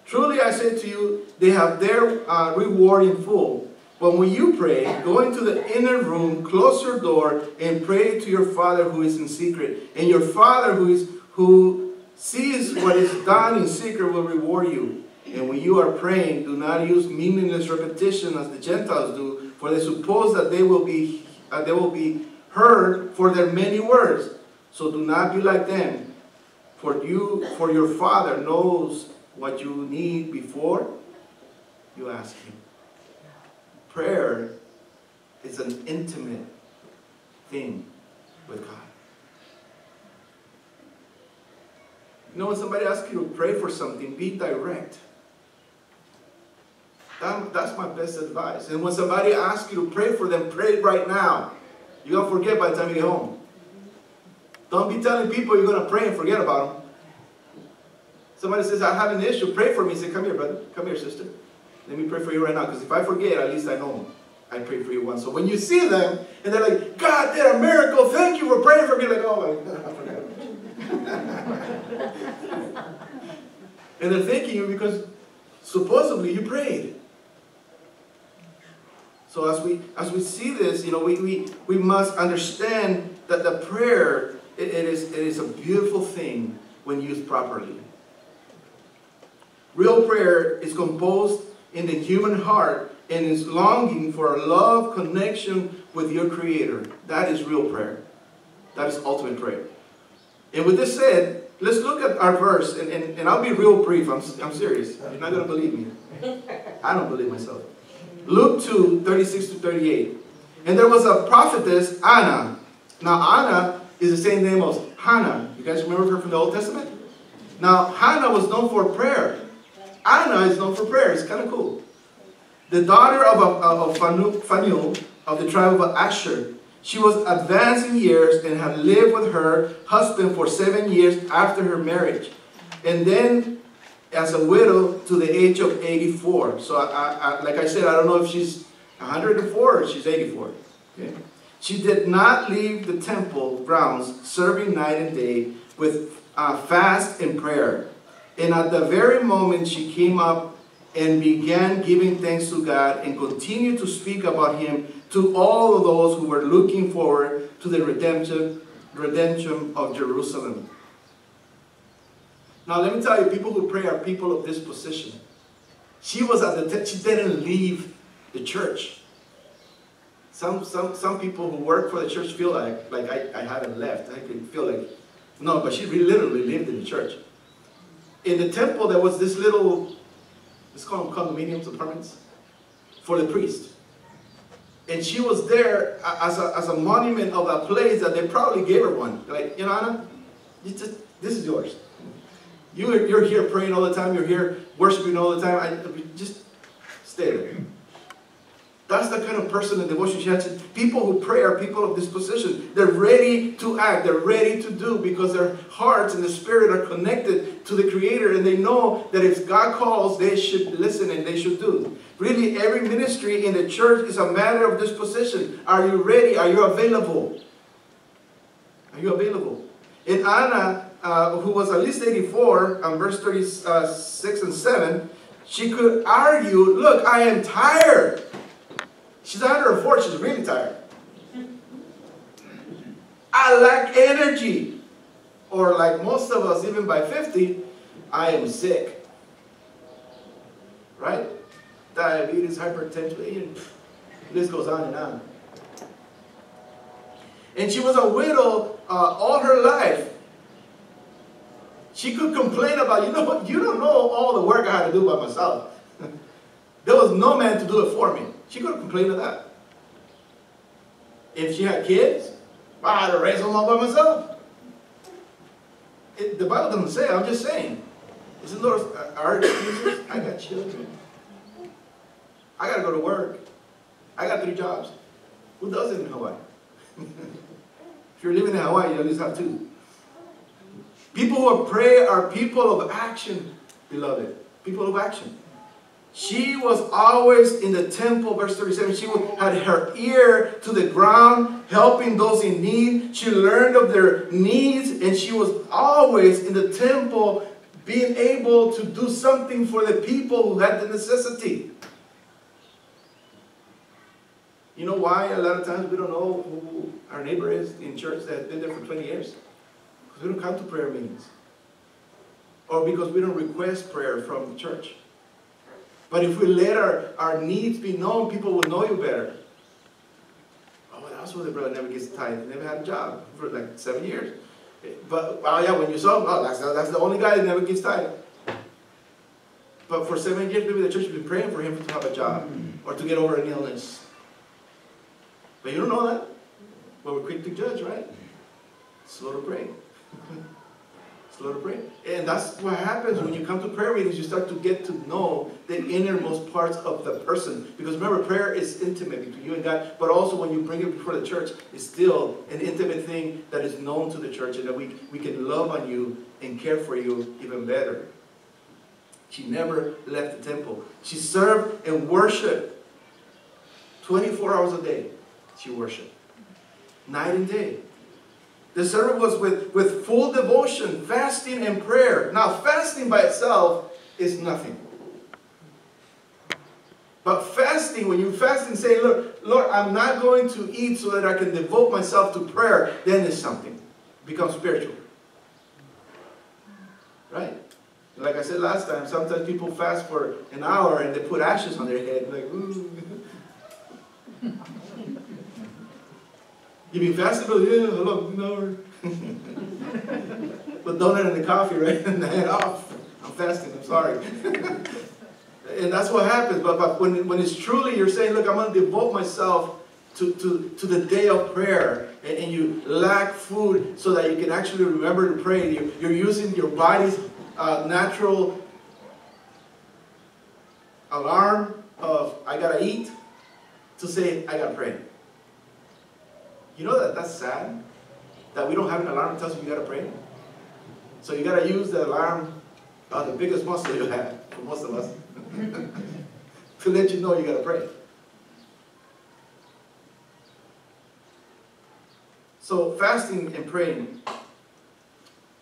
Truly I say to you, they have their uh, reward in full. But when you pray, go into the inner room, close your door, and pray to your Father who is in secret. And your Father who is who sees what is done in secret will reward you. And when you are praying, do not use meaningless repetition as the Gentiles do, for they suppose that they will be uh, they will be heard for their many words. So do not be like them, for you for your Father knows what you need before you ask Him. Prayer is an intimate thing with God. You know, when somebody asks you to pray for something, be direct. That, that's my best advice. And when somebody asks you to pray for them, pray right now. You're going to forget by the time you get home. Don't be telling people you're going to pray and forget about them. Somebody says, I have an issue, pray for me. Say, come here, brother. Come here, sister. Let me pray for you right now. Because if I forget, at least I know I prayed for you once. So when you see them, and they're like, God did a miracle. Thank you for praying for me. Like, oh my I forgot. (laughs) and they're thanking you because supposedly you prayed. So as we as we see this, you know, we, we, we must understand that the prayer it, it is it is a beautiful thing when used properly. Real prayer is composed in the human heart and is longing for a love connection with your Creator. That is real prayer. That is ultimate prayer. And with this said, let's look at our verse, and, and, and I'll be real brief. I'm, I'm serious. You're not going to believe me. (laughs) I don't believe myself. Luke 2, 36 to 38. And there was a prophetess, Anna. Now, Anna is the same name as Hannah. You guys remember her from the Old Testament? Now, Hannah was known for prayer. Anna is known for prayer. It's kind of cool. The daughter of, of, of Phanuel of the tribe of Asher. She was advanced in years and had lived with her husband for seven years after her marriage. And then as a widow to the age of 84. So, I, I, like I said, I don't know if she's 104 or she's 84. Okay? She did not leave the temple grounds, serving night and day with uh, fast and prayer. And at the very moment she came up and began giving thanks to God and continued to speak about Him to all of those who were looking forward to the redemption, redemption of Jerusalem. Now, let me tell you, people who pray are people of this position. She was at the, she didn't leave the church. Some, some, some people who work for the church feel like, like I, I haven't left. I can feel like, no, but she really literally lived in the church. In the temple, there was this little, let's call them condominiums, apartments, for the priest. And she was there as a, as a monument of a place that they probably gave her one. Like, you know, Anna, you just, this is yours. You, you're here praying all the time. You're here worshiping all the time. I, just stay there. That's the kind of person in devotion she has. People who pray are people of disposition. They're ready to act. They're ready to do because their hearts and the spirit are connected to the Creator, and they know that if God calls, they should listen and they should do. Really, every ministry in the church is a matter of disposition. Are you ready? Are you available? Are you available? And Anna, uh, who was at least 84, on verse 36 and 7, she could argue, Look, I am tired. She's 104, she's really tired. I lack energy. Or like most of us, even by 50, I am sick. Right? Diabetes, hypertension, this goes on and on. And she was a widow uh, all her life. She could complain about, you know what, you don't know all the work I had to do by myself. There was no man to do it for me. She could have complained of that. If she had kids, I had to raise them all by myself. It, the Bible doesn't say, I'm just saying. Isn't those uh, our excuses? I got children. I got to go to work. I got three jobs. Who does it in Hawaii? (laughs) if you're living in Hawaii, you at least have two. People who pray are people of action, beloved. People of action. She was always in the temple, verse 37. She had her ear to the ground, helping those in need. She learned of their needs, and she was always in the temple, being able to do something for the people who had the necessity. You know why a lot of times we don't know who our neighbor is in church that has been there for 20 years? Because we don't come to prayer meetings. Or because we don't request prayer from the church. But if we let our, our needs be known, people will know you better. Oh, well, that's why the brother never gets. He never had a job for like seven years. But, oh yeah, when you saw him, oh, that's, that's the only guy that never gets tithe. But for seven years, maybe the church has been praying for him to have a job or to get over an illness. But you don't know that. But we're quick to judge, right? Slow to pray. (laughs) slow to pray. And that's what happens when you come to prayer meetings. You start to get to know the innermost parts of the person. Because remember, prayer is intimate between you and God. But also when you bring it before the church, it's still an intimate thing that is known to the church. And that we, we can love on you and care for you even better. She never left the temple. She served and worshiped 24 hours a day. She worshiped. Night and day. The servant was with, with full devotion, fasting and prayer. Now, fasting by itself is nothing. But fasting, when you fast and say, Lord, Lord, I'm not going to eat so that I can devote myself to prayer, then it's something. It becomes spiritual. Right? Like I said last time, sometimes people fast for an hour and they put ashes on their head. Like, ooh. (laughs) You been fasting for yeah, hello, an hour. Put donut in the coffee, right? And the head off. I'm fasting, I'm sorry. (laughs) and that's what happens. But, but when, when it's truly you're saying, look, I'm going to devote myself to, to, to the day of prayer, and, and, you lack food so that you can actually remember to pray. You're, you're using your body's uh, natural alarm of I gotta eat to say I gotta pray. You know that that's sad? That we don't have an alarm that tells you you gotta pray? So you gotta use the alarm, uh, the biggest muscle you have, for most of us, (laughs) to let you know you gotta pray. So fasting and praying.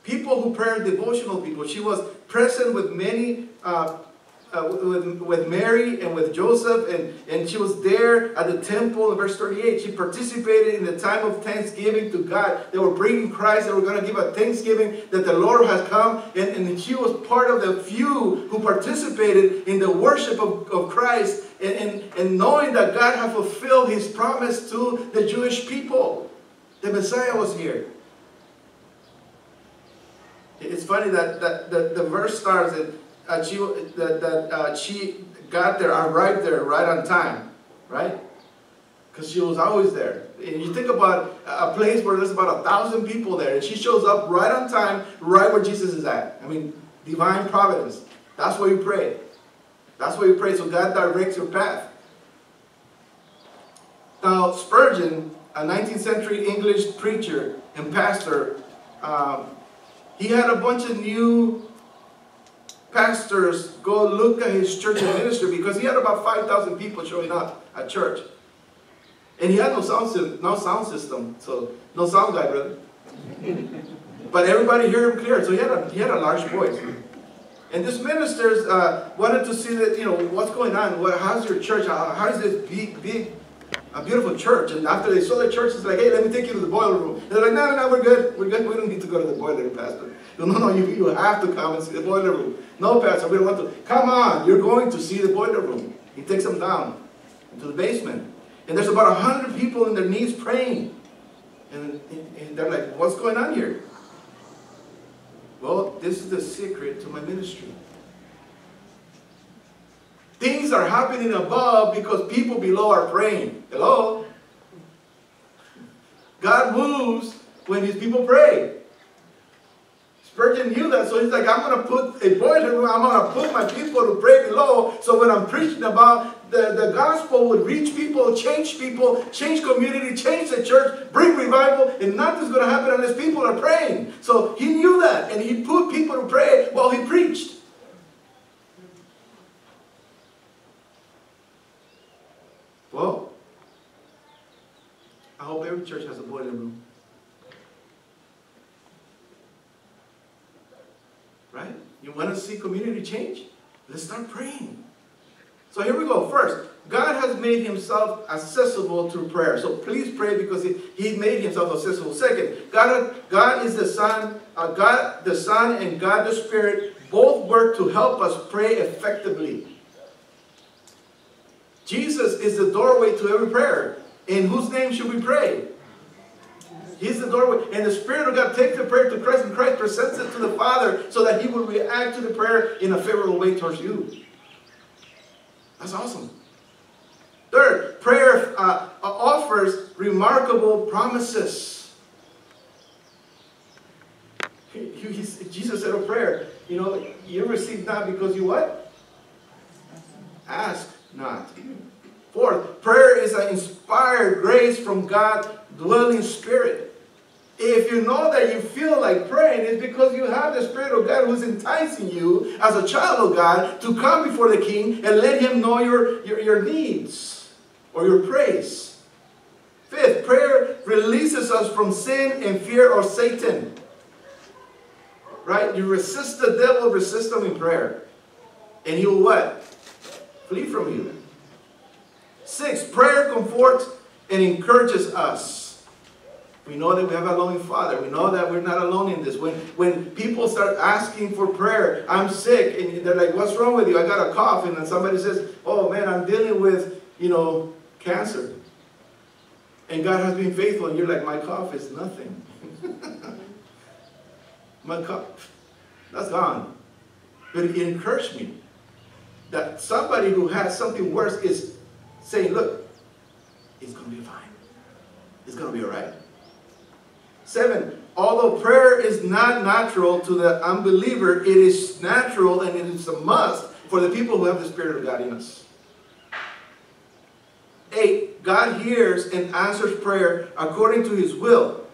People who pray are devotional people. She was present with many uh, uh, with, with Mary and with Joseph, and, and she was there at the temple in verse 38. She participated in the time of thanksgiving to God. They were bringing Christ, they were going to give a thanksgiving that the Lord has come, and, and she was part of the few who participated in the worship of, of Christ and, and, and knowing that God had fulfilled his promise to the Jewish people. The Messiah was here. It's funny that, that, that the verse starts that uh, she, that, that uh, she got there, arrived there right on time, right? Because she was always there. And you think about a place where there's about a thousand people there, and she shows up right on time, right where Jesus is at. I mean, divine providence. That's why you pray. That's why you pray, so God directs your path. Now, Spurgeon, a 19th century English preacher and pastor, um, he had a bunch of new pastors go look at his church and ministry because he had about 5,000 people showing up at church. And he had no sound, no sound system, so no sound guy, brother. but everybody heard him clear, so he had a, he had a large voice. And these ministers uh, wanted to see that, you know, what's going on? What, how's your church? How, how is this big, big, a beautiful church? And after they saw the church, it's like, hey, let me take you to the boiler room. And they're like, no, no, no, we're good. We're good. We don't need to go to the boiler room, Pastor. No, no, no, you, you have to come and see the boiler room. No, Pastor, we don't want to. Come on, you're going to see the boiler room. He takes them down into the basement. And there's about a hundred people in their knees praying. And, and they're like, what's going on here? Well, this is the secret to my ministry. Things are happening above because people below are praying. Hello? God moves when his people pray. Spurgeon knew that, so he's like, I'm going to put a boiler room, I'm going to put my people to pray below, so when I'm preaching about the, the gospel would reach people, change people, change community, change the church, bring revival, and nothing's going to happen unless people are praying. So he knew that, and he put people to pray while he preached. Well, I hope every church has a boiler room. Right? You want to see community change? Let's start praying. So here we go. First, God has made himself accessible through prayer. So please pray because he, he made himself accessible. Second, God, God is the Son, uh, God the Son and God the Spirit both work to help us pray effectively. Jesus is the doorway to every prayer. In whose name should we pray? He's the doorway. And the Spirit of God takes the prayer to Christ, and Christ presents it to the Father so that He will react to the prayer in a favorable way towards you. That's awesome. Third, prayer uh, offers remarkable promises. He- he- Jesus said a prayer, you know, you receive not because you what? Ask not. Fourth, prayer is an inspired grace from God dwelling spirit. If you know that you feel like praying, it's because you have the Spirit of God who's enticing you as a child of God to come before the King and let Him know your, your, your needs or your praise. Fifth, prayer releases us from sin and fear of Satan. Right? You resist the devil, resist him in prayer. And he will what? Flee from you. Six, prayer comforts and encourages us. We know that we have a loving Father. We know that we're not alone in this. When, when people start asking for prayer, I'm sick, and they're like, what's wrong with you? I got a cough. And then somebody says, oh man, I'm dealing with, you know, cancer. And God has been faithful. And you're like, my cough is nothing. (laughs) my cough, that's gone. But it encouraged me that somebody who has something worse is saying, look, it's going to be fine. It's going to be all right. Seven, although prayer is not natural to the unbeliever, it is natural and it is a must for the people who have the Spirit of God in us. Eight, God hears and answers prayer according to His will.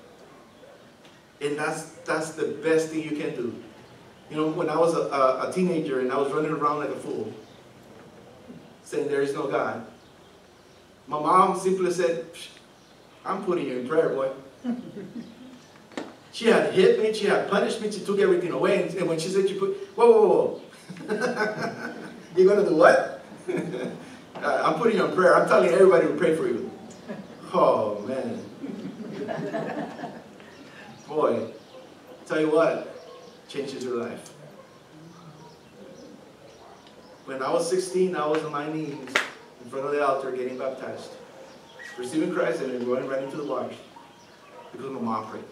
And that's, that's the best thing you can do. You know, when I was a, a, a teenager and I was running around like a fool, saying there is no God, my mom simply said, I'm putting you in prayer, boy. (laughs) She had hit me, she had punished me, she took everything away. And, and when she said, she put, whoa, whoa, whoa. (laughs) You're going to do what? (laughs) I'm putting you in prayer. I'm telling everybody to pray for you. Oh, man. (laughs) Boy, tell you what, changes your life. When I was 16, I was on my knees in front of the altar getting baptized, receiving Christ, and then going right into the water because my mom prayed.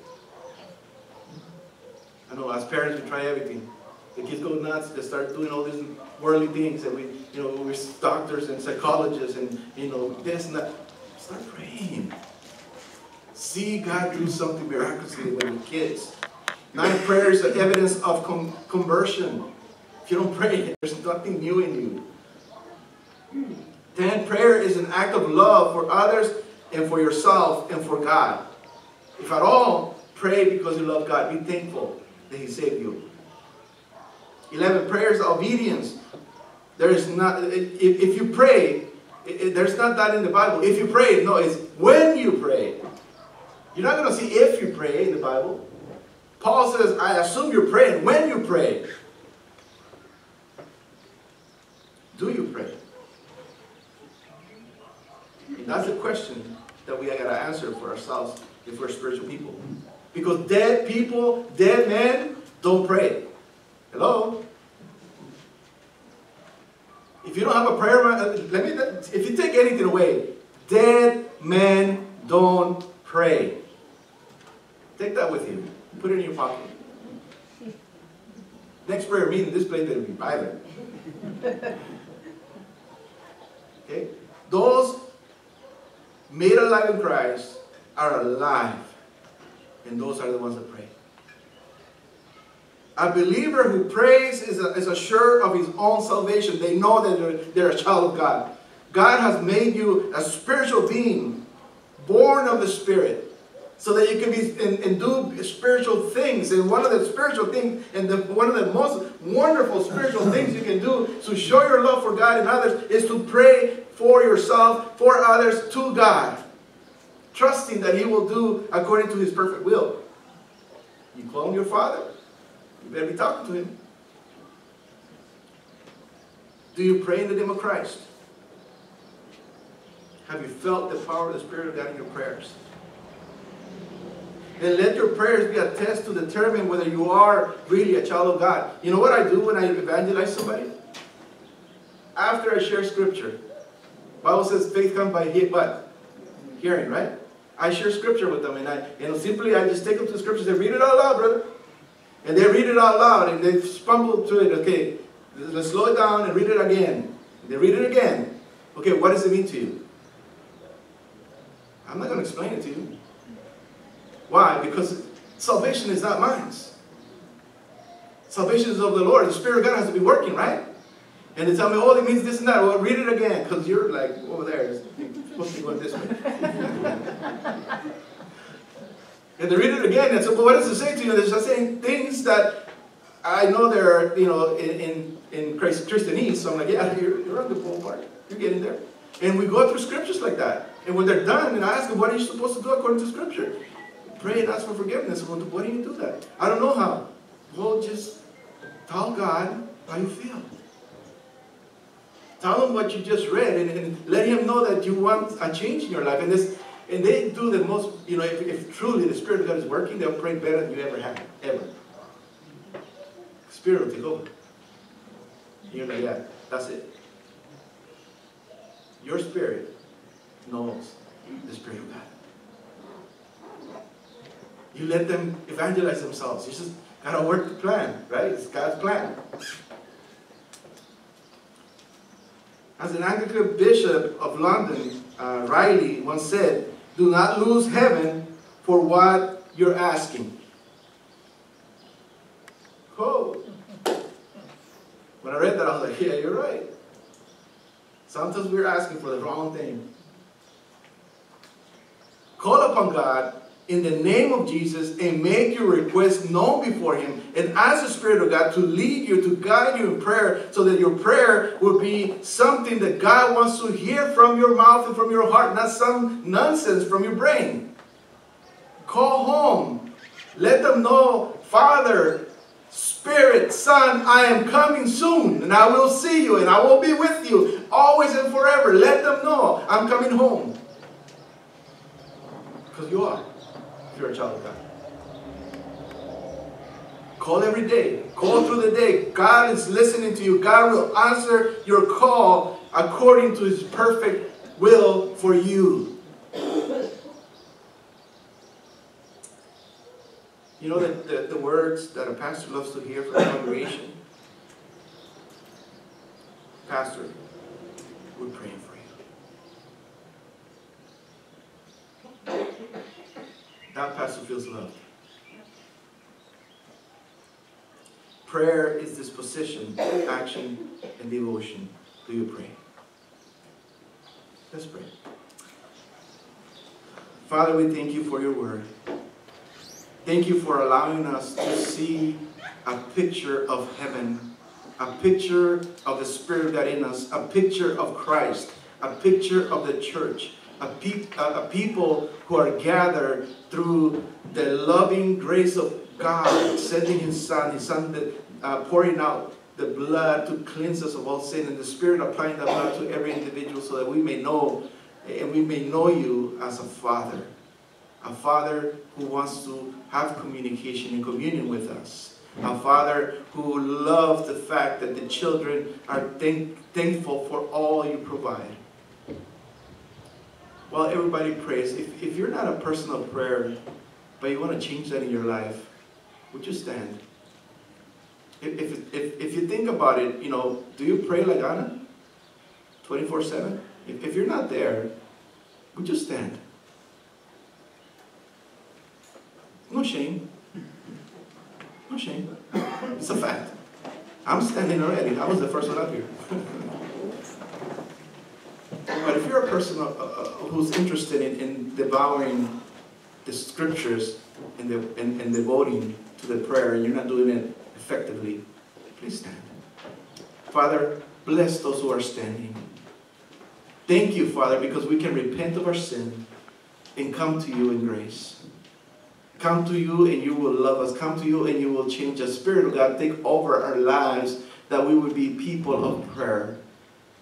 I know as parents we try everything. The kids go nuts. They start doing all these worldly things, and we, you know, we're doctors and psychologists, and you know this and that. Start praying. See God do something miraculously with your kids. Nine prayers are evidence of con- conversion. If you don't pray, there's nothing new in you. Then prayer is an act of love for others and for yourself and for God. If at all, pray because you love God. Be thankful that He saved you. 11. prayers obedience. There is not, if, if you pray, it, there's not that in the Bible. If you pray, no, it's when you pray. You're not going to see if you pray in the Bible. Paul says, I assume you're praying when you pray. Do you pray? And that's the question that we got to answer for ourselves if we're spiritual people. Because dead people, dead men, don't pray. Hello? If you don't have a prayer, uh, let me, if you take anything away, dead men don't pray. Take that with you. Put it in your pocket. Next prayer meeting, this place better be private. Okay? Those made alive in Christ are alive. And those are the ones that pray. A believer who prays is, a, is assured of his own salvation. They know that they're, they're a child of God. God has made you a spiritual being, born of the Spirit, so that you can be and, and do spiritual things. And one of the spiritual things, and the, one of the most wonderful spiritual (laughs) things you can do to show your love for God and others is to pray for yourself, for others, to God, trusting that He will do according to His perfect will. You clone your father. You better be talking to him. Do you pray in the name of Christ? Have you felt the power of the Spirit of God in your prayers? Then let your prayers be a test to determine whether you are really a child of God. You know what I do when I evangelize somebody? After I share scripture, Bible says faith comes by hearing, what? Hearing, right? I share scripture with them and I, know, simply I just take them to the scriptures and read it out loud, brother. And they read it out loud and they fumble through it. Okay, let's slow it down and read it again. They read it again. Okay, what does it mean to you? I'm not going to explain it to you. Why? Because salvation is not mine. Salvation is of the Lord. The Spirit of God has to be working, right? And they tell me, oh, it means this and that. Well, read it again, because you're like over there. Supposed to be this way. (laughs) And they read it again and say, well, what does it say to you? They're just saying things that I know they're, you know, in, in, in Christianese. So I'm like, yeah, (laughs) you're, you're on the full part. You're getting there. And we go through scriptures like that. And when they're done, and I ask them, what are you supposed to do according to scripture? Pray and ask for forgiveness. Well, why do you do that? I don't know how. Well, just tell God how you feel. Tell him what you just read and, and let him know that you want a change in your life. And this and they do the most, you know, if, if truly the Spirit of God is working, they'll pray better than you ever have, ever. Spirit take over. You're like, yeah, that's it. Your spirit knows the Spirit of God. You let them evangelize themselves. You just gotta work the plan, right? It's God's plan. As an Anglican bishop of London, uh, Riley once said, do not lose heaven for what you're asking. Oh. When I read that, I was like, yeah, you're right. Sometimes we're asking for the wrong thing. Call upon God in the name of Jesus and make your request known before Him and ask the Spirit of God to lead you, to guide you in prayer so that your prayer will be something that God wants to hear from your mouth and from your heart, not some nonsense from your brain. Call home. Let them know, Father, Spirit, Son, I am coming soon and I will see you and I will be with you always and forever. Let them know I'm coming home. Because you are you're a child of God. Call every day. Call through the day. God is listening to you. God will answer your call according to his perfect will for you. You know that the, the words that a pastor loves to hear from the congregation? Pastor, we're praying for you. That pastor feels loved. Prayer is disposition, action, and devotion. Do you pray? Let's pray. Father, we thank you for your word. Thank you for allowing us to see a picture of heaven, a picture of the Spirit that in us, a picture of Christ, a picture of the church, a, peop- a, people who are gathered through the loving grace of God, sending His Son, His Son that, uh, pouring out the blood to cleanse us of all sin, and the Spirit applying that blood to every individual so that we may know and we may know you as a Father. A Father who wants to have communication and communion with us. A Father who loves the fact that the children are thank, thankful for all you provide. While everybody prays, if, if you're not a person of prayer, but you want to change that in your life, would you stand? If, if, if, if you think about it, you know, do you pray like Anna? 24 7? If, if you're not there, would you stand? No shame. No shame. It's a fact. I'm standing already. I was the first one up here. (laughs) but if you're a person uh, uh, who's interested in, in devouring the scriptures and, the, and, and devoting to the prayer and you're not doing it effectively, please stand. Father, bless those who are standing. Thank you, Father, because we can repent of our sin and come to you in grace. Come to you and you will love us. Come to you and you will change us. Spirit of God, take over our lives that we would be people of prayer.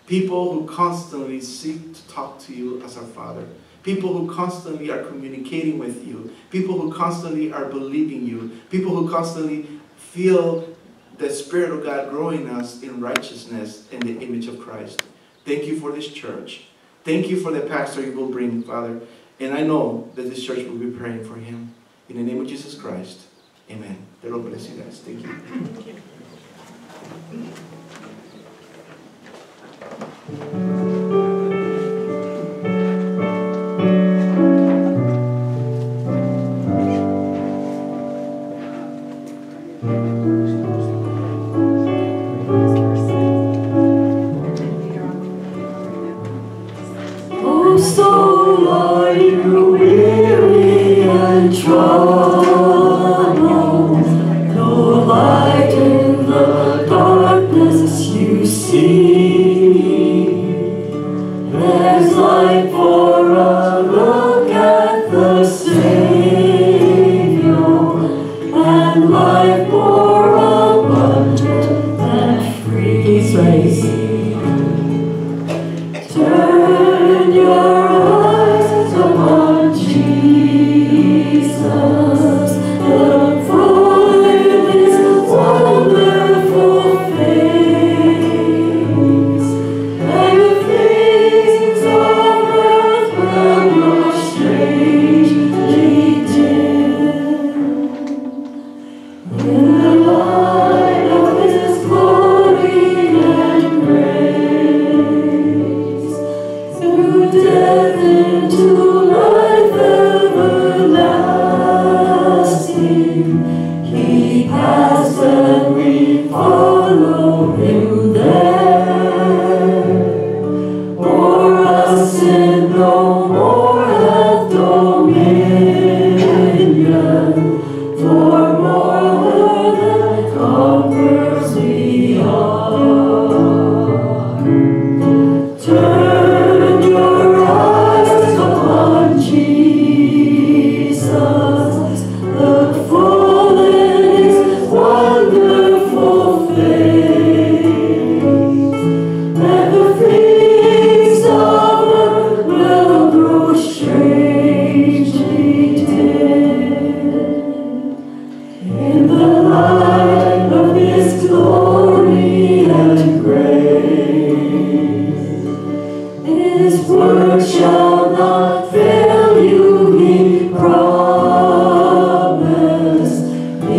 People who constantly seek to talk to you as our Father. People who constantly are communicating with you. People who constantly are believing you. People who constantly feel the Spirit of God growing us in righteousness in the image of Christ. Thank you for this church. Thank you for the pastor you will bring, Father. And I know that this church will be praying for him. In the name of Jesus Christ, amen. The Lord bless you guys. Thank you. Oh,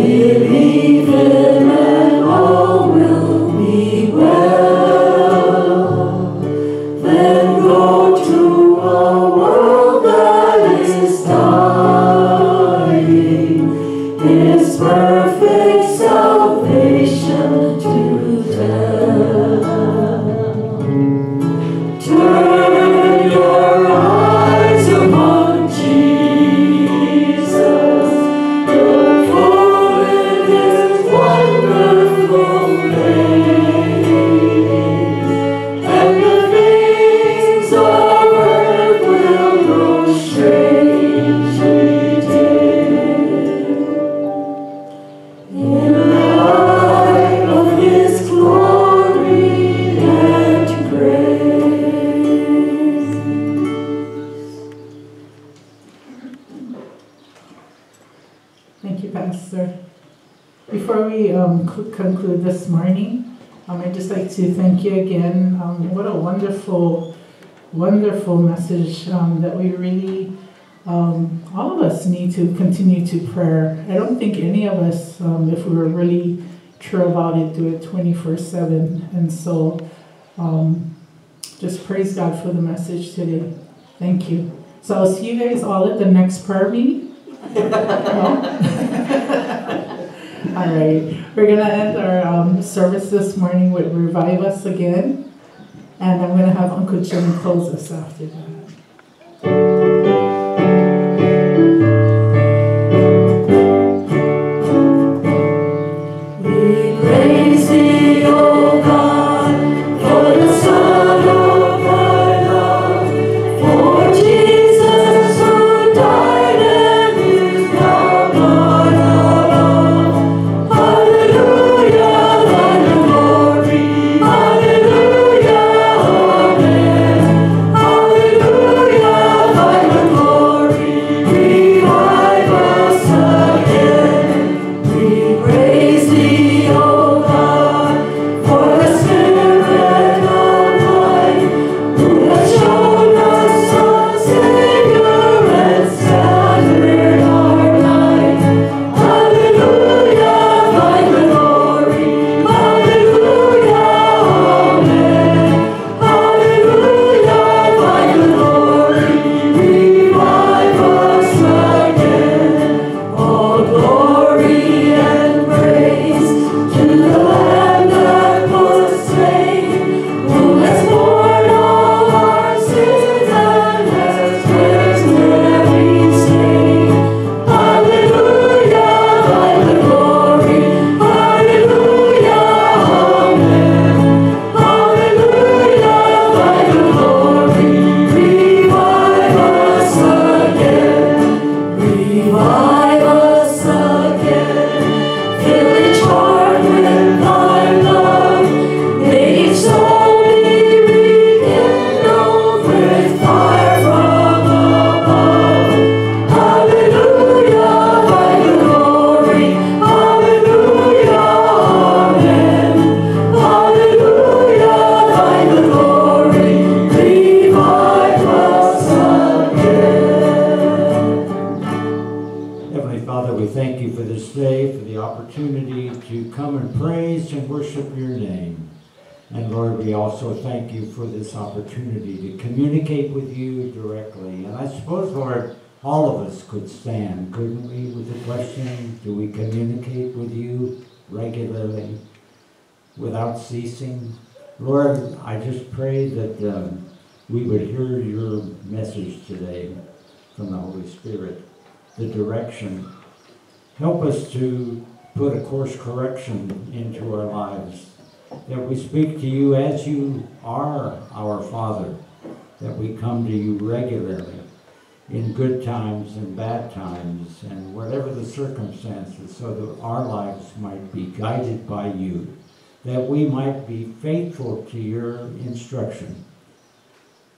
Believe message might be faithful to your instruction.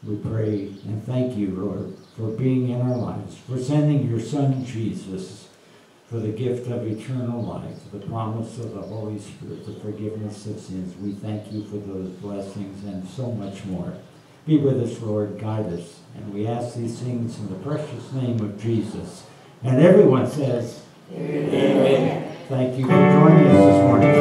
We pray and thank you, Lord, for being in our lives, for sending your Son, Jesus, for the gift of eternal life, the promise of the Holy Spirit, the forgiveness of sins. We thank you for those blessings and so much more. Be with us, Lord. Guide us. And we ask these things in the precious name of Jesus. And everyone says, Amen. Thank you for joining us this morning.